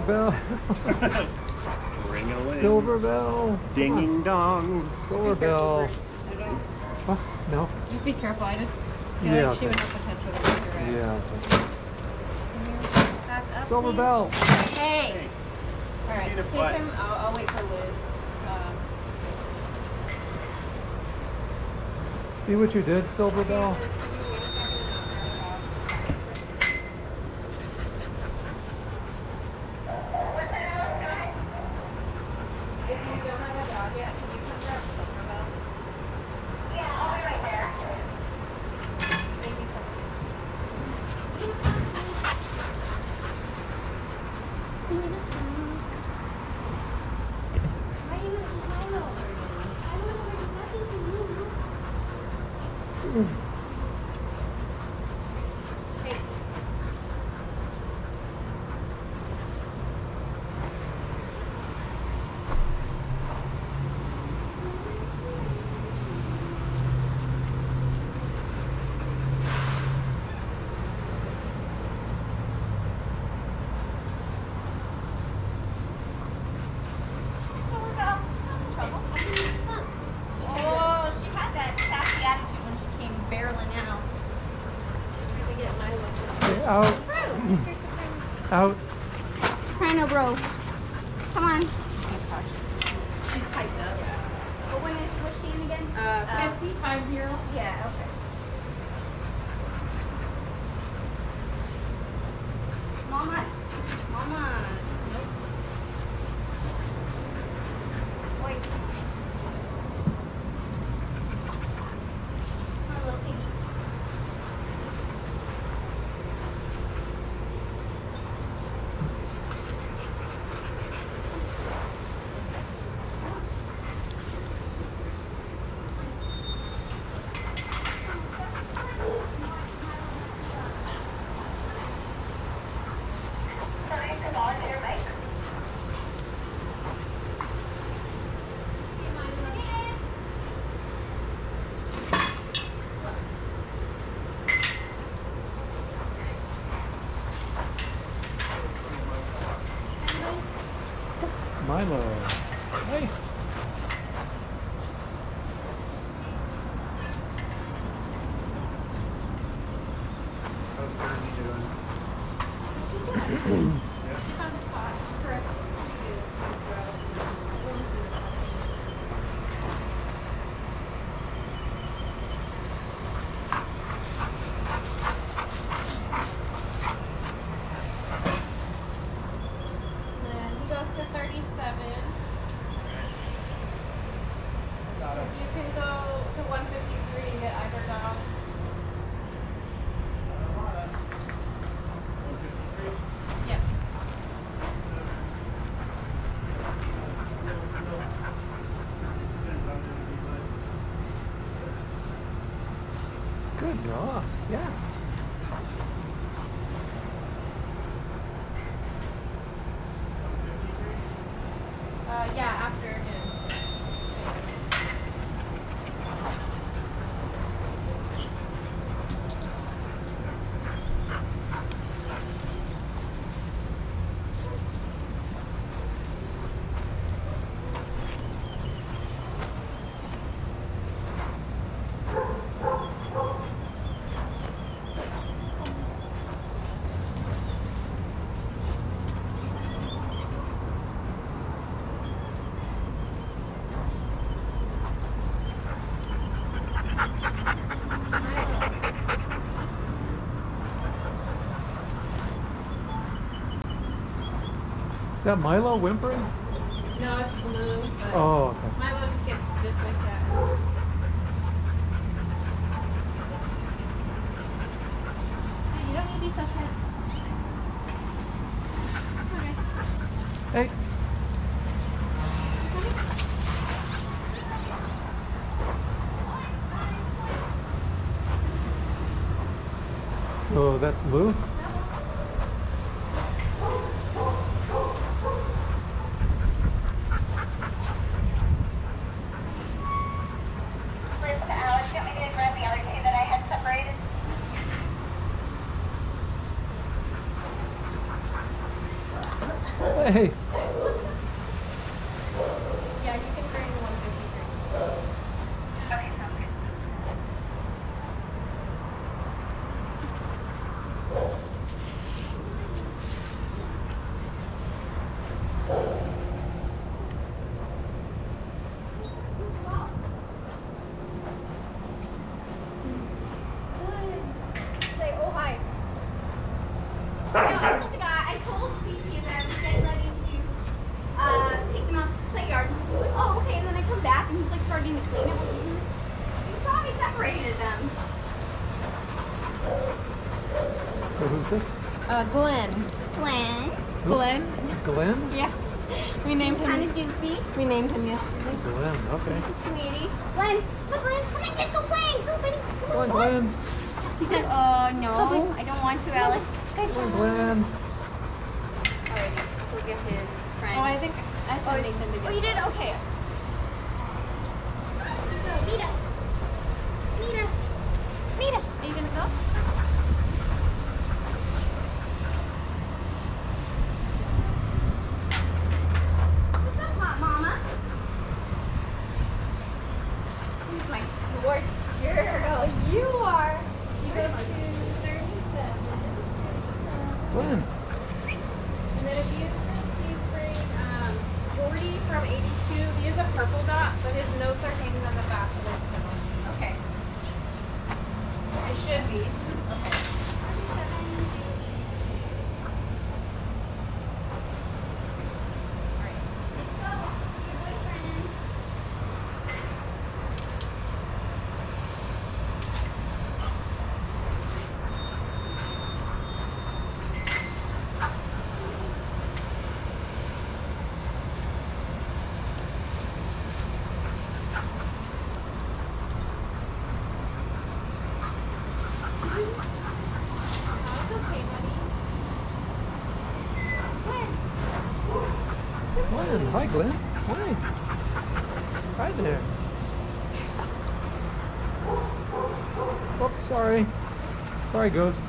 Silver bell. Ring it away. Silver bell. Ding ding dong. Silver bell. Huh? No. Just be careful. I just feel yeah, like she would have potential to Yeah. Okay. Up, Silver please. bell. Hey. hey. All right. Take butt. him. I'll, I'll, wait for Liz. Um, See what you did, Silver Bell? that Milo whimpering? No, it's Blue. oh, okay. Milo just gets stiff like that. Hey, so Hey. So that's Lou? Hey, We named him yesterday. Glenn, okay. Sweetie. Glenn, come Glenn, come and get the Glenn. Go, Glenn. Oh, uh, no, I don't want to, Alex. Good job. Hi, Glenn. Hi. Hi there. Oops, sorry. Sorry, Ghost.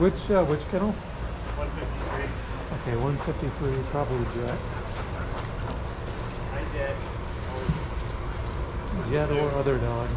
Which uh, which kennel? 153. Okay, 153, probably Jack. Hi, Jack. Jack or other dog.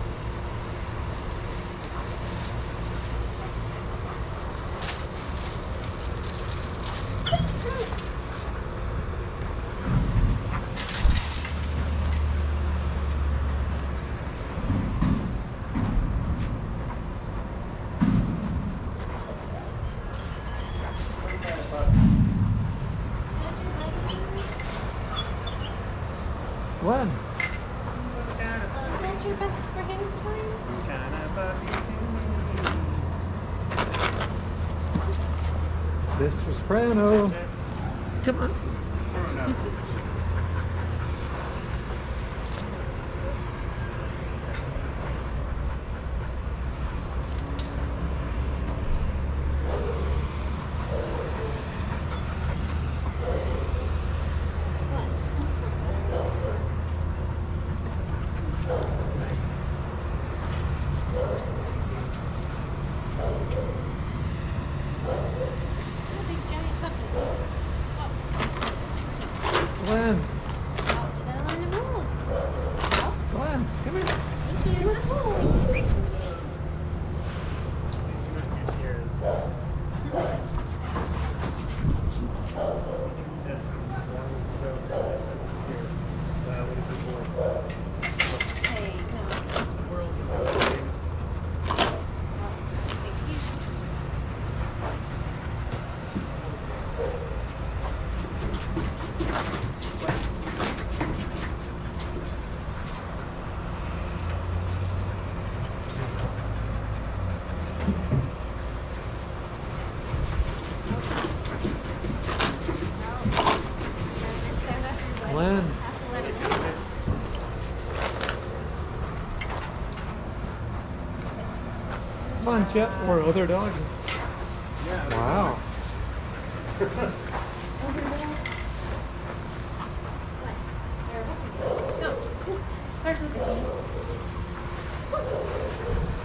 It?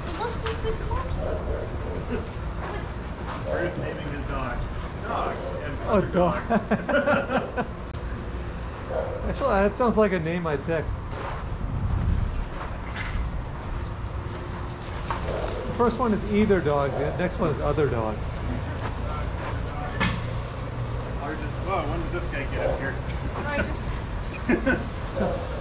He loves this with horses. Bruce naming his dogs. Dog. And Oh, other dog. Actually, that sounds like a name I'd pick. First one is either dog. The next one is other dog. Whoa, when did this guy get up here?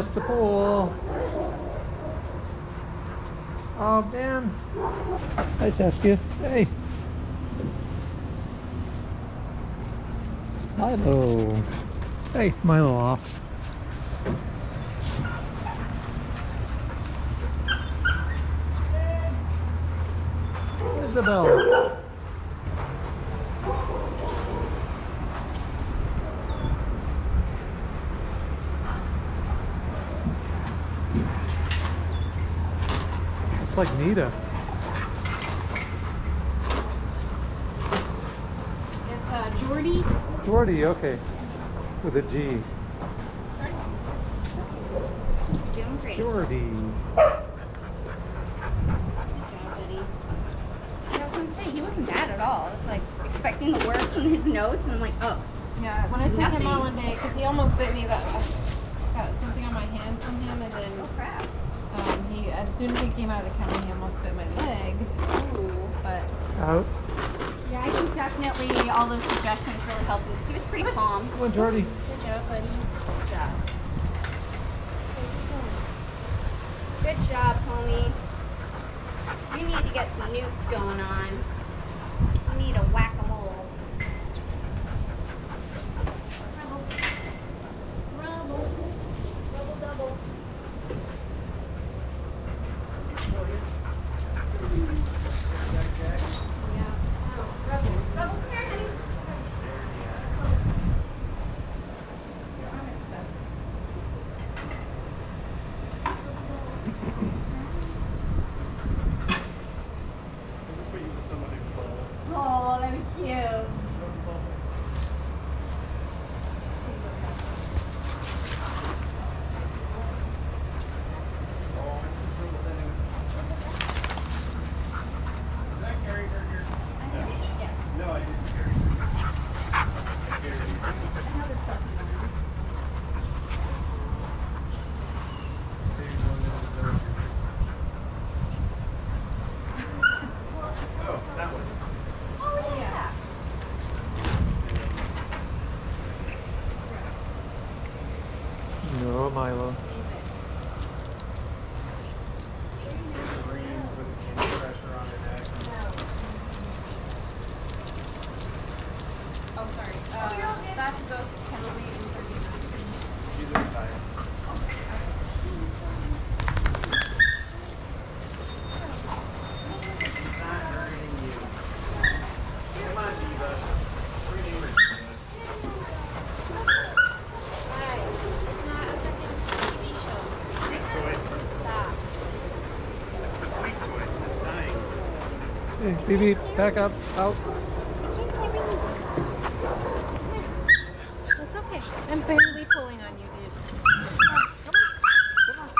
missed the pool. Oh, man. Hi, Saskia. Hey. Milo. Hey, Milo like Nita. It's uh, Geordi. Geordi, okay. With a G. Come Geordi. Good job, buddy. Good job. Good job, homie. You need to get some newts going on. Beep. Back up. Out. Okay. I'm barely pulling on you, dude. Come on. Come on.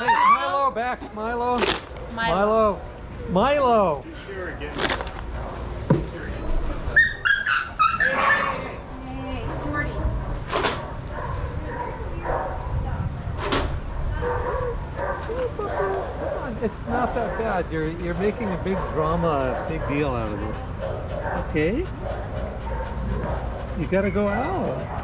Hey, Milo, back. Milo. Milo. Milo. Milo. You're you're making a big drama, a big deal out of this. Okay. You gotta go out.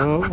Oh.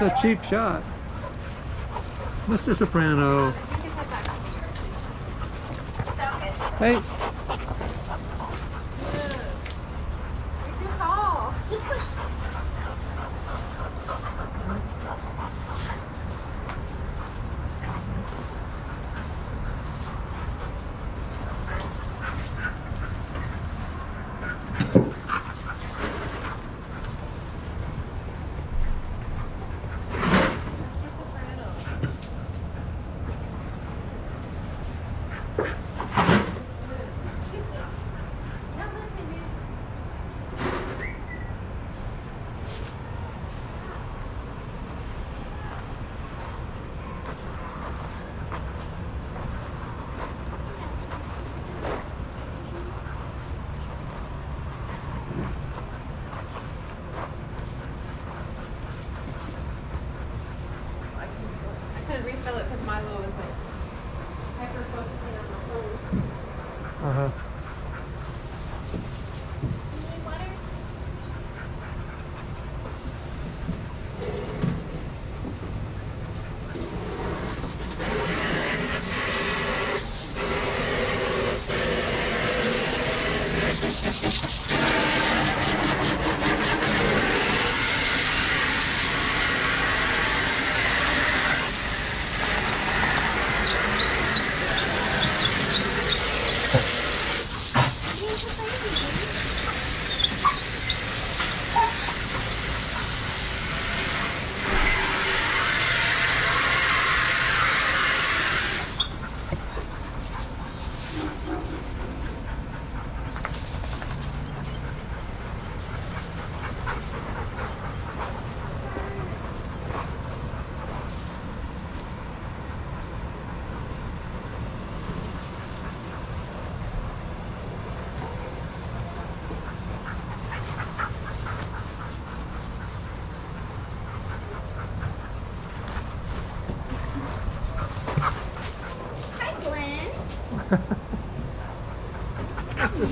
That's a cheap shot. Mr. Soprano. Hey,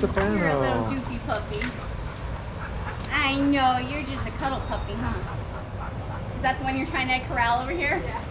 You're a little doofy puppy. I know, you're just a cuddle puppy, huh? Is that the one you're trying to corral over here? Yeah.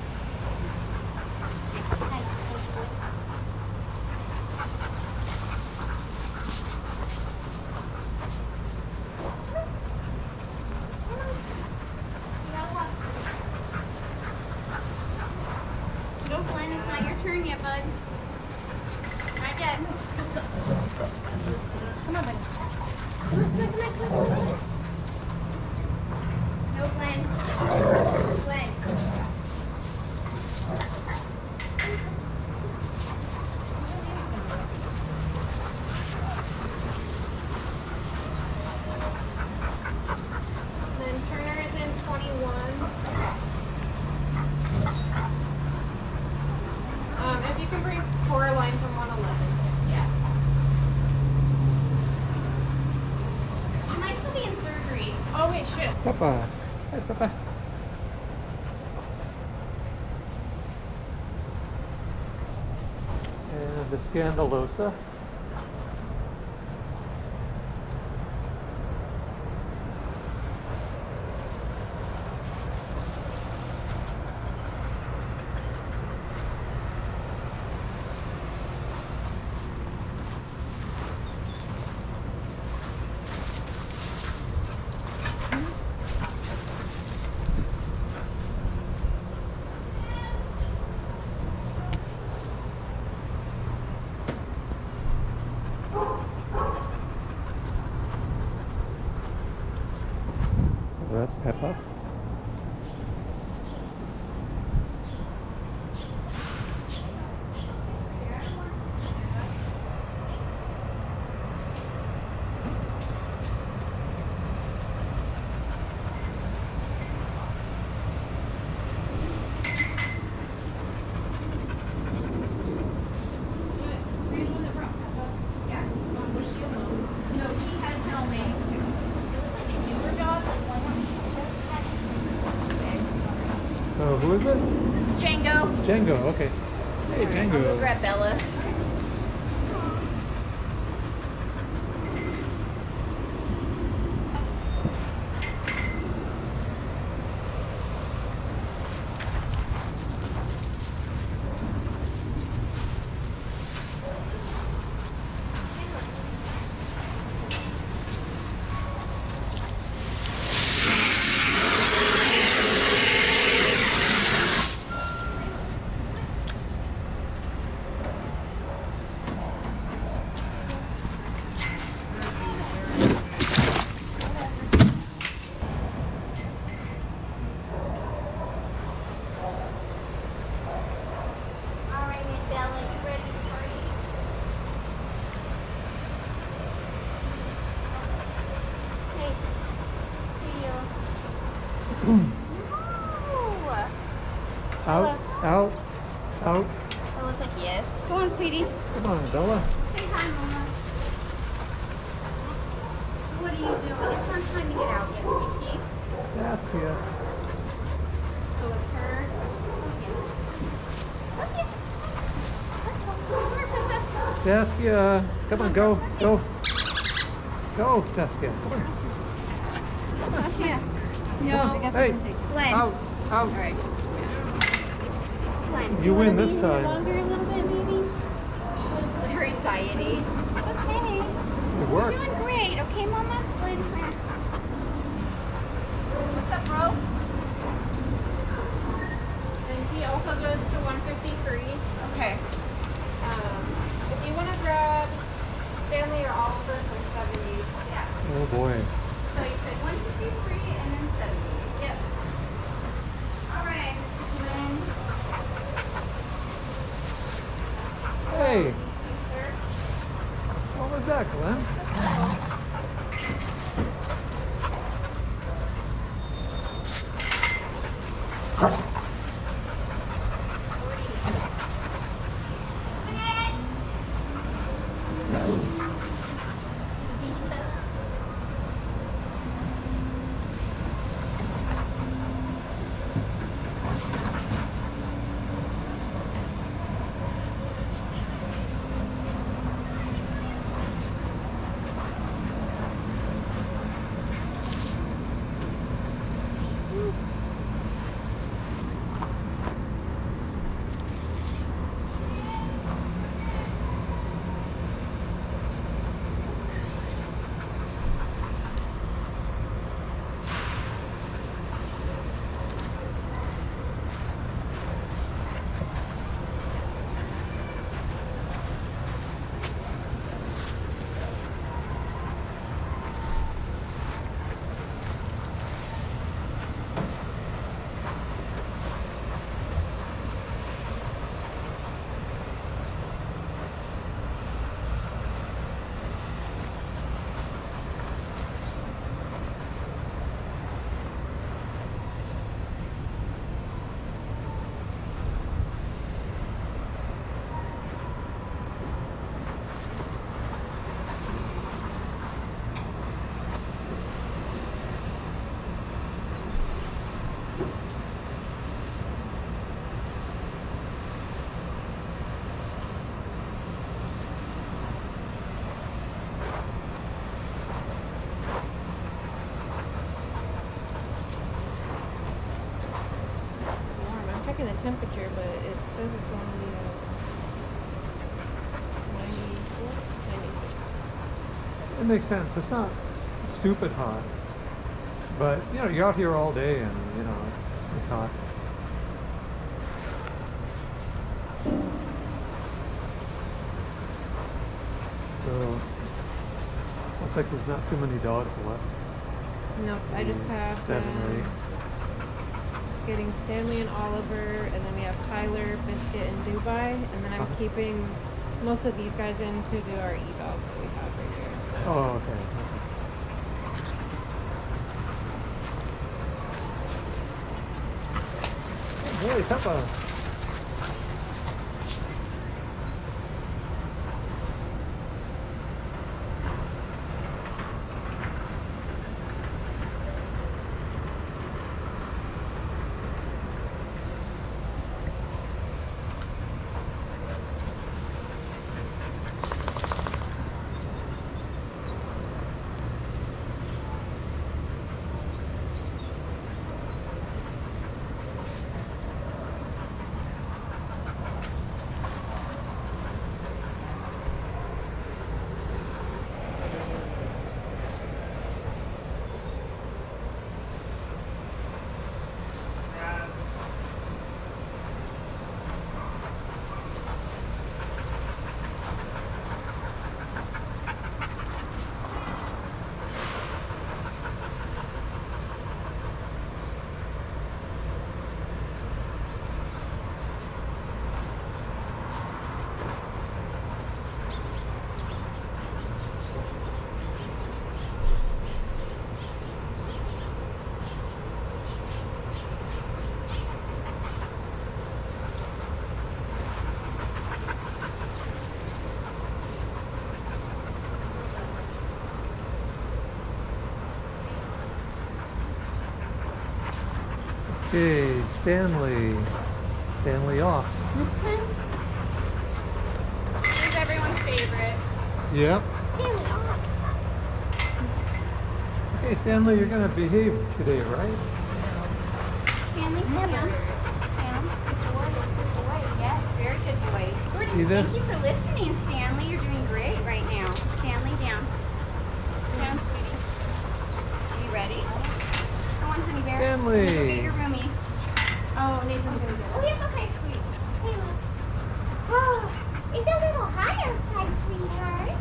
Scandalosa? Who is it? This is Django. Django, okay. Hey, All right, Django. I'll go grab Bella. Saskia. Come on, go, go. Go, Saskia. Come on. Let's. No, I guess Hey. we can take it. Glenn. Out, out. All right. Glenn. You wanna win this be time. Longer a little bit, maybe. Just her anxiety. Okay. It worked. Makes sense. It's not stupid hot, but you know, you're out here all day, and you know, it's it's hot. So looks like there's not too many dogs left. Nope, I just have seven or um, eight. getting Stanley and Oliver, and then we have Tyler, Biscuit, and Dubai, and then I'm Uh-huh. keeping most of these guys in to do our evals that we have right here. Oh, okay. okay. Boy, Peppa. Stanley. Stanley off. Who's everyone's favorite? Yep. Stanley off. Okay, Stanley, you're gonna behave today, right? Stanley, down. Down. Good boy. Good boy. Yes, very good boy. Gordon, See this? thank you for listening, Stanley. You're doing great right now. Stanley, down. Down, sweetie. Are you ready? Go on, honey bear. Stanley. Go get your roomie. Oh, Nathan's gonna Oh, get it. it's okay, sweet. Hey, look. Oh, it's a little high outside, sweetheart.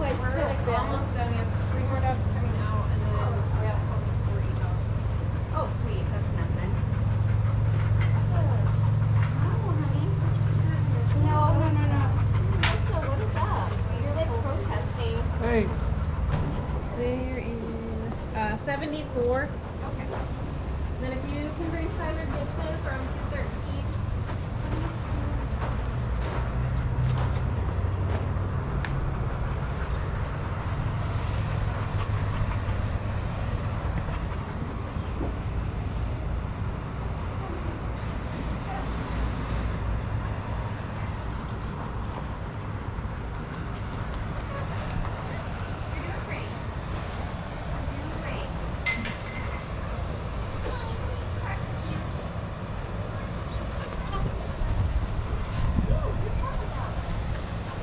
What's We're like almost done. We have three more dogs coming out, and then we have probably forty dogs. Oh, sweet. That's nothing. So, oh, honey. No, no, no, no. So, what is up? You're like protesting. Hey, They're in uh, 74. Okay. Then if you can bring Tyler Gibson from 213. You're doing great. You're doing great.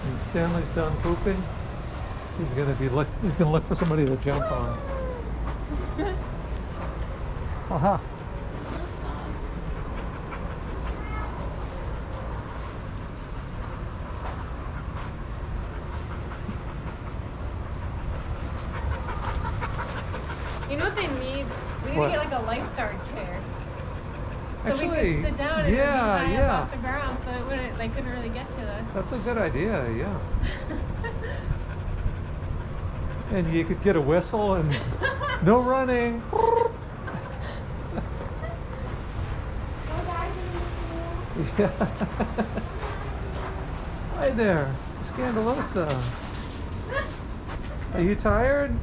and Stanley's done pooping. He's gonna be look. He's gonna look for somebody to jump on. Aha. You know what they need? We need What? to get like a lifeguard chair. So we could sit down and yeah, high yeah. up off the ground so it wouldn't they couldn't really get to us. That's a good idea. Yeah. And you could get a whistle and no running. Go diving in the pool. Yeah. Hi there, Scandalosa. Are you tired?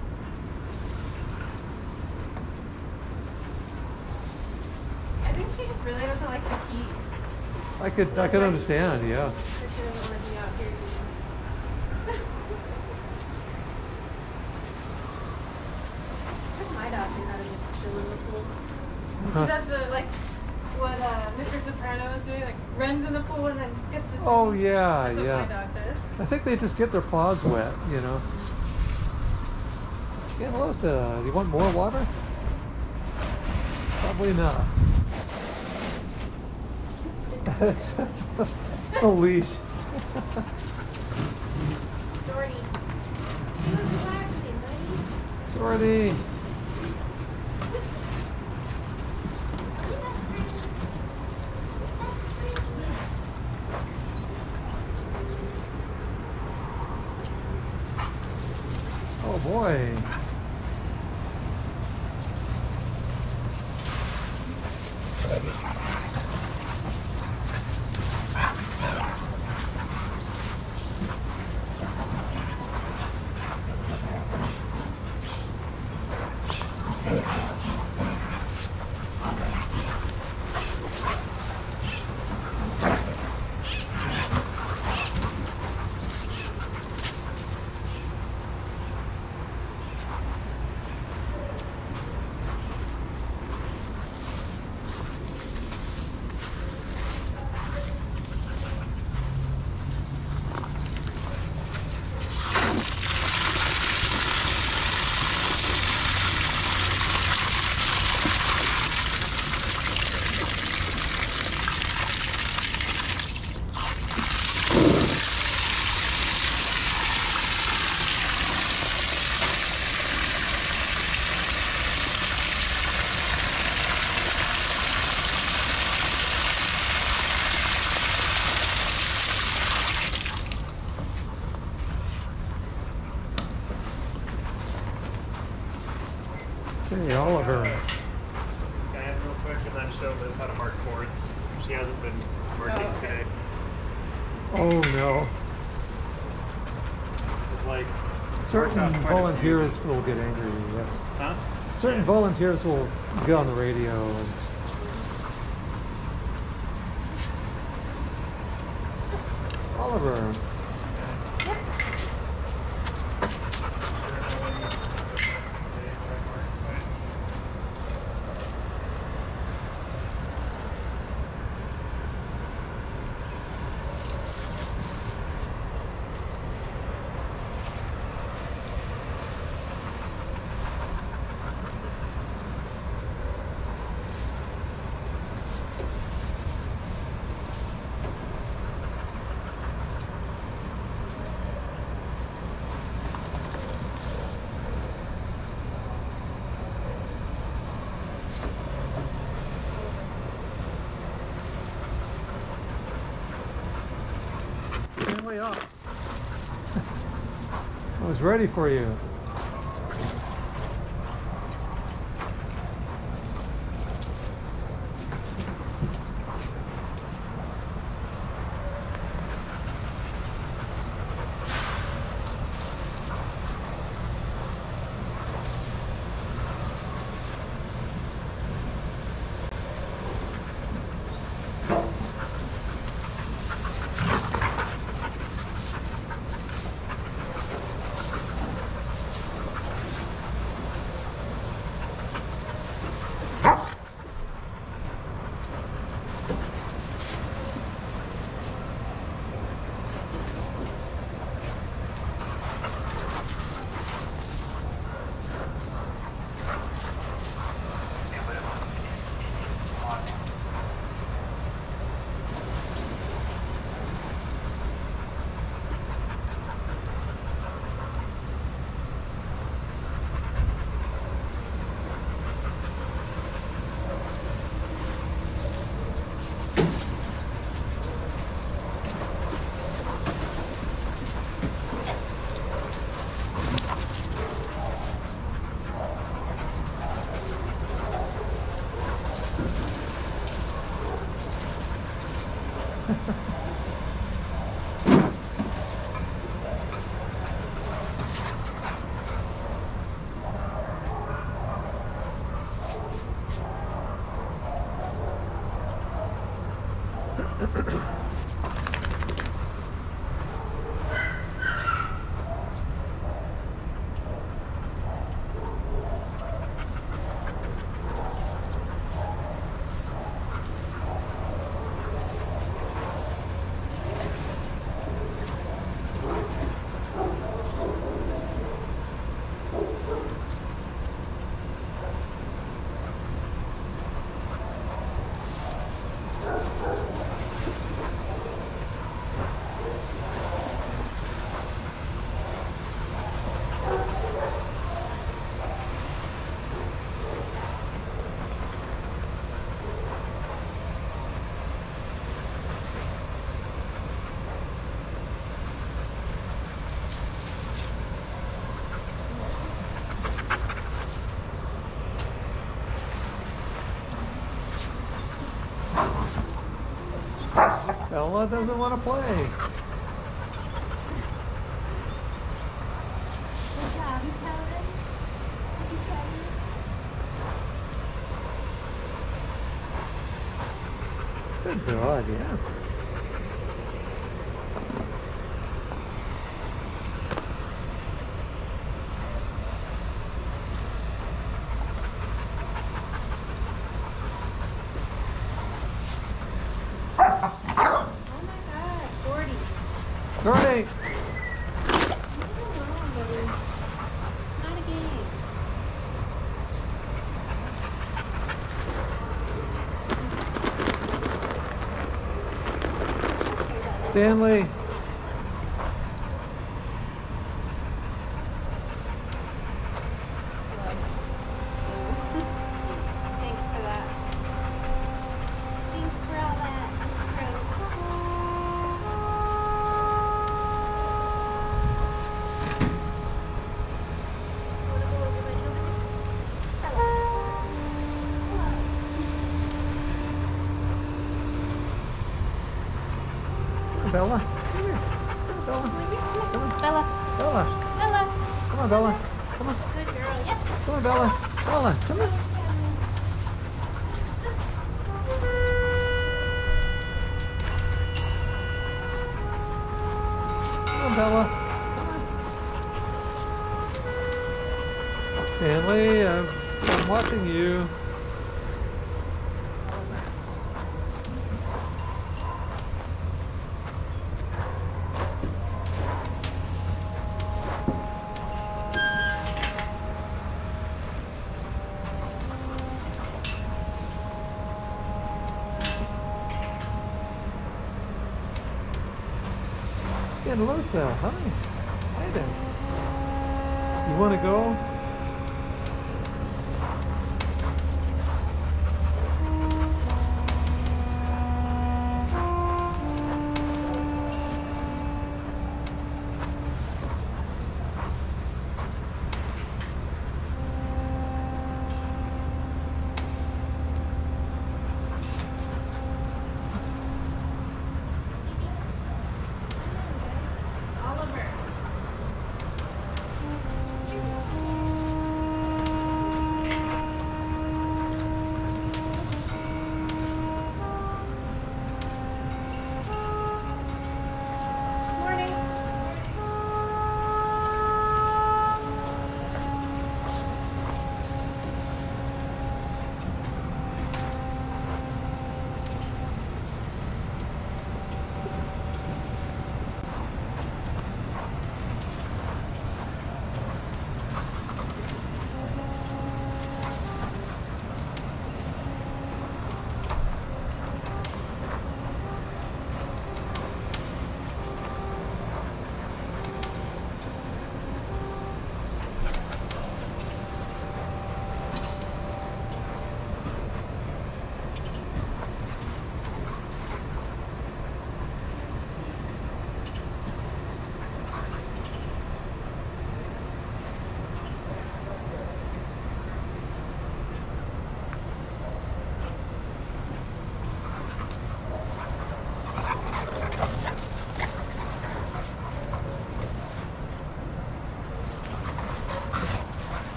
I think she just really doesn't like the heat. I could I could understand, yeah. So she doesn't want to be out here. doing- Where's my dog do how to just chill in the pool? Huh. She does the like what uh, Mr. Soprano was doing, like runs in the pool and then gets the Oh swimming. Yeah, That's what my yeah. dog does. I think they just get their paws wet, you know. Scandalosa, do you want more water? Probably not. it's, it's the leash. Geordi. Geordi. Oh boy. Hey, Oliver. Scan real quick and then show Liz how to mark chords. She hasn't been marking Oh, okay. today. Oh no. It's like Certain Worked out quite a few. Volunteers will get angry. Yeah. huh? certain volunteers will get on the radio and Oliver. Stanley up. I was ready for you. Ella doesn't want to play. Good job, you tell them. You tell them. Good dog, yeah. Oh my god, Gordy. Geordi! What's wrong, buddy? Not again. Stanley! hello. Hi. Hi there. You want to go?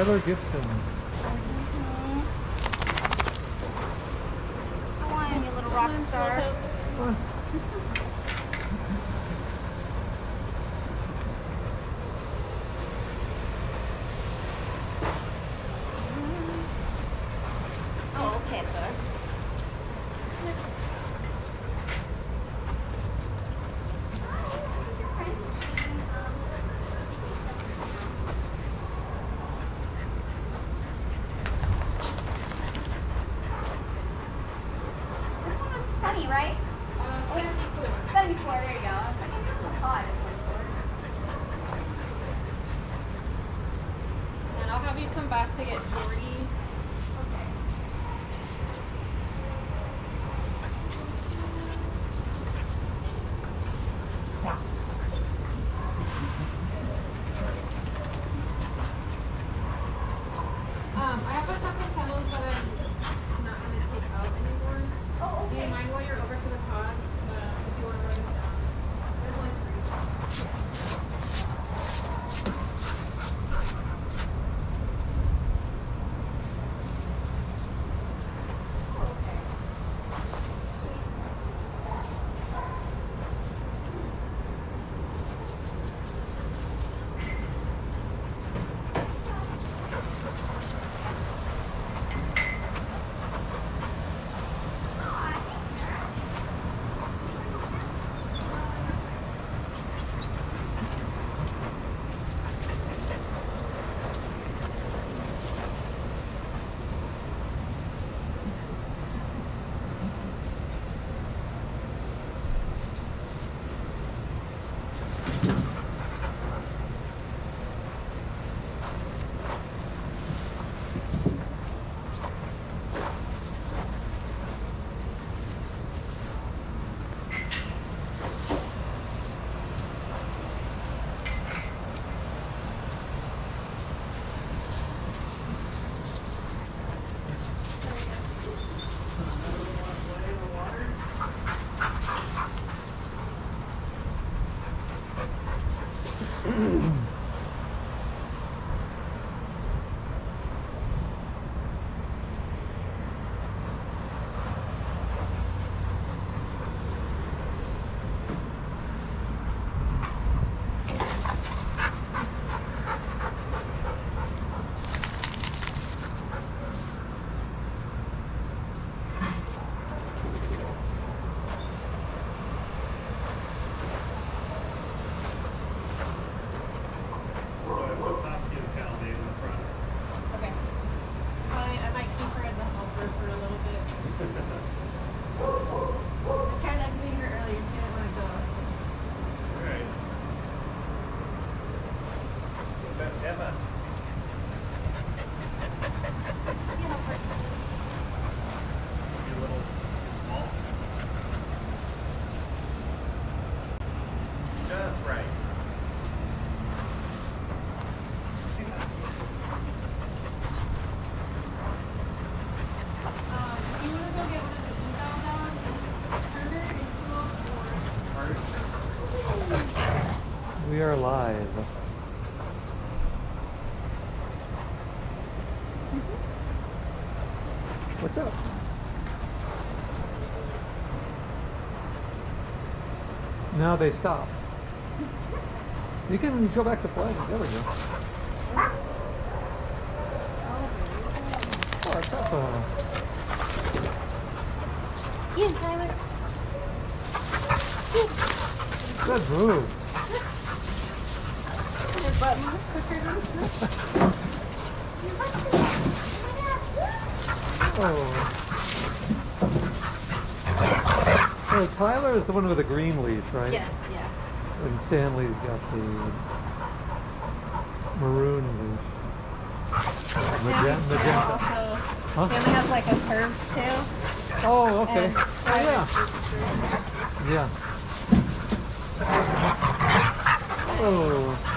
Tyler Gibson. Mm-hmm. What's up? Now they stop. You can go back to flag. There we go. there's the one with the green leaf, right? Yes, yeah. And Stanley's got the maroon leaf. Magenta. Magenta. Also, huh? Stanley has like a curved tail. Oh, okay. Oh, yeah. Yeah. Oh.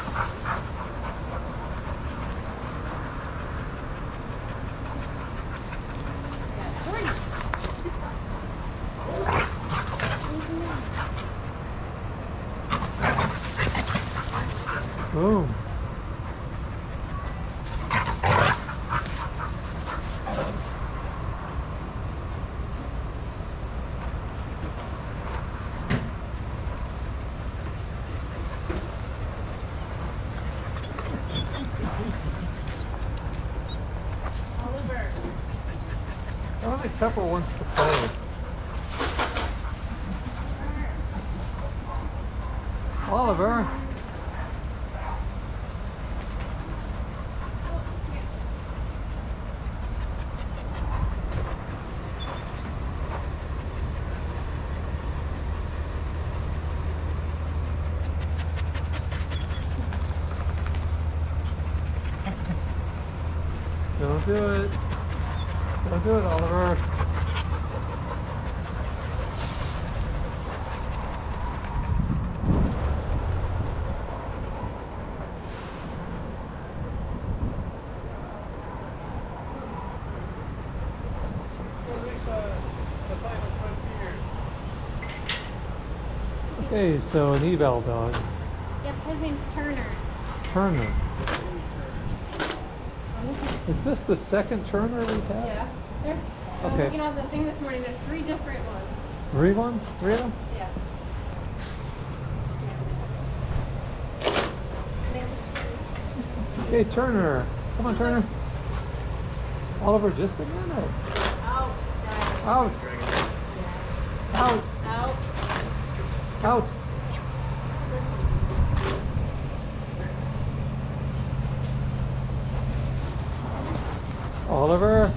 Peppa wants to play. Oliver. Okay, so an eval dog, Yep, his name's Turner. Turner. Is this the second Turner we've had? Yeah. There's, I was Okay. looking at the thing this morning, there's three different ones. Three ones? Three of them? Yeah. Okay, Turner. Come on, Turner. Oliver, just a minute. Out. Out. Out. Out. Oliver.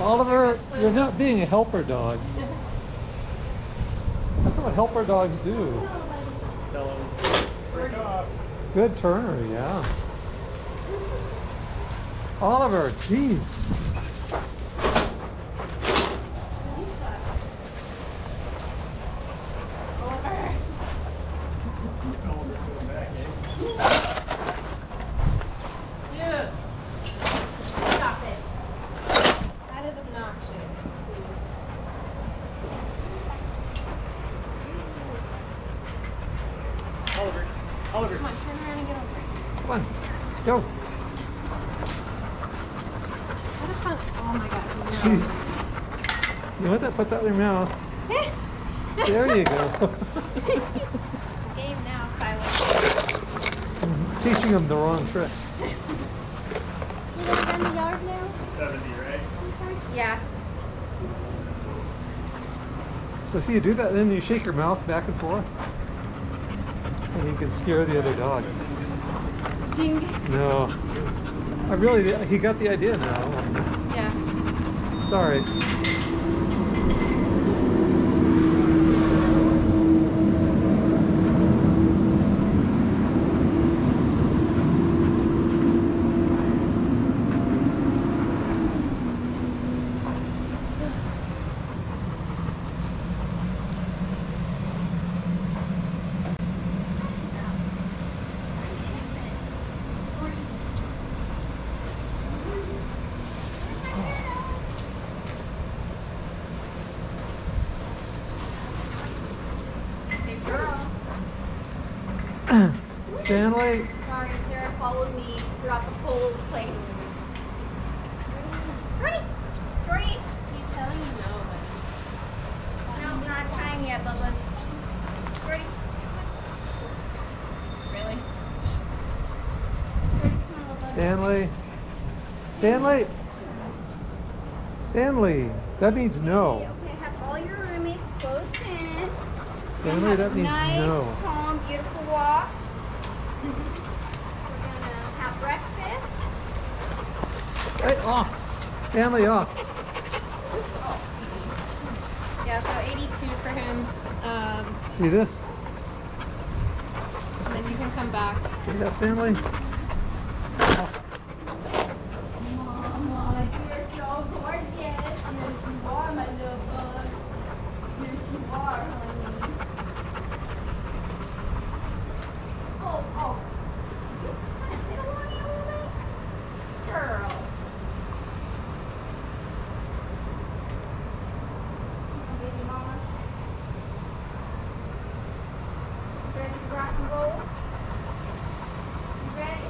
Oliver, you're not being a helper dog. That's what helper dogs do. Good Turner, yeah. Oliver, jeez. Oliver. Oliver's going back, eh? Dude. Stop it. That is obnoxious. Oliver, Oliver. Come on, turn around and get over it. Come on, go. What a fun. Oh my god. no. Jeez. You want that? Put that in your mouth. There you go. Game now, Tyler. Teaching them the wrong trick. You gonna run the yard now? 70, right? Yeah. So see, you do that, then you shake your mouth back and forth, and you can scare the other dogs. Ding. No, I really, he got the idea now. Yeah. Sorry. Hey, girl. Stanley, Sorry, Sarah followed me throughout the whole place. Geordi! Geordi! He's telling you no, No, not time yet, but let's. Geordi! Really? Geordi, come on, little Stanley, Stanley, Stanley. That means no. Okay, have all your roommates close in. Stanley, Have that means nice, no. Nice, calm, beautiful walk. We're gonna have breakfast. Hey, off. Stanley, off. Yeah, so 82 for him. Um, See this? and then you can come back. See that, Stanley? Mama, you're so gorgeous. Yes, you are, my little bug. Yes, you are, honey. Oh, oh. You kind of little on me a little bit? Girl. Oh, baby mama. You ready to rock and roll? You ready?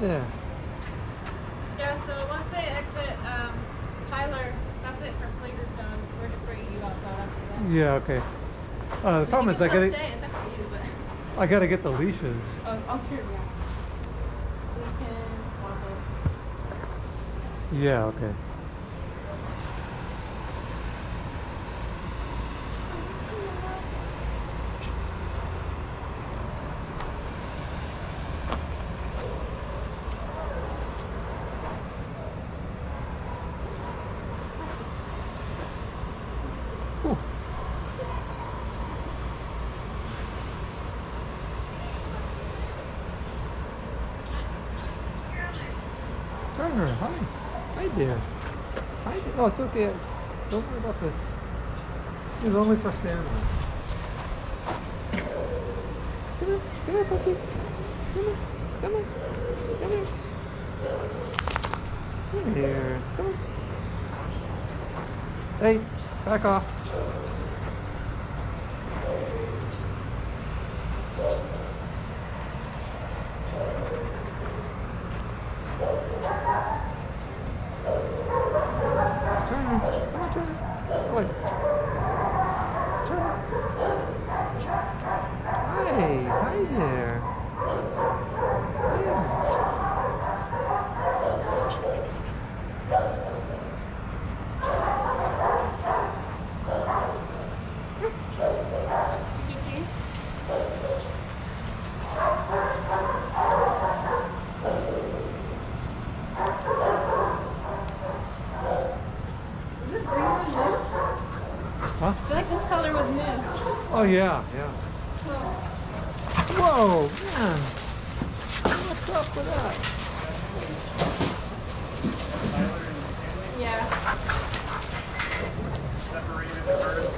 There. Yeah, so once they exit um, Tyler, that's it for playgroup dogs. We're just bringing you outside after that. Yeah, okay. Uh, the You problem is I gotta, stay. It's up to you, but. I gotta get the leashes. Oh, oh true, yeah. We can swap it. Yeah, okay. Whew. Turner, hi. Hi there. It's okay. It's, don't worry about this. This is only for Stanley. Come here. Come here, puppy. Come here. Come here. Come here. Come here. Come on. Hey, back off. Turner. Come on, Turner. Wait. Turner. Hi. Hi there. Yeah. Get yours? Is this green one new? Huh? I feel like this color was new. Oh Oh, yeah, yeah. Whoa, man. What's up with that? Tyler and Stanley Yeah. separated at birth.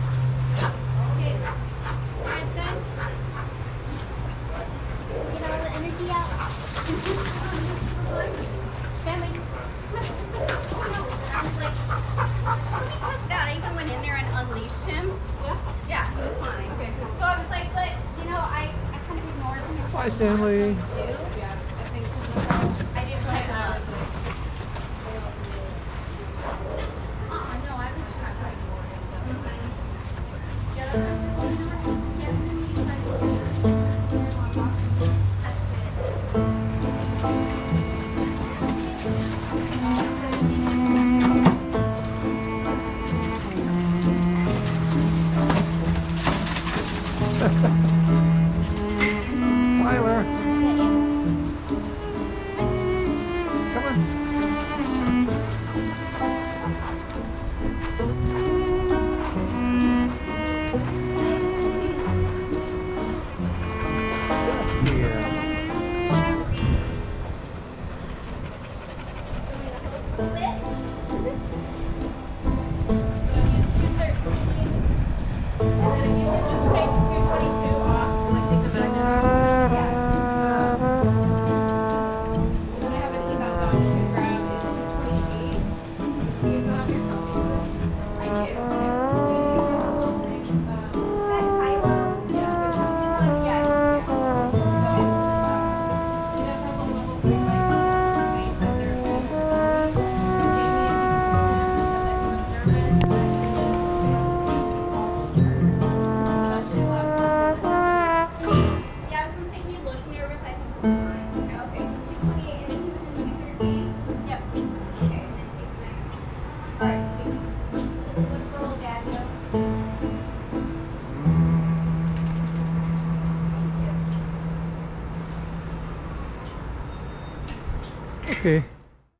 Okay. Guys, done? Get all the energy out. Family. I was like, he passed out. I even went in there and unleashed him. Yeah? Yeah, he was fine. Okay. So I was like, but, you know, I, I kind of ignored him. Bye,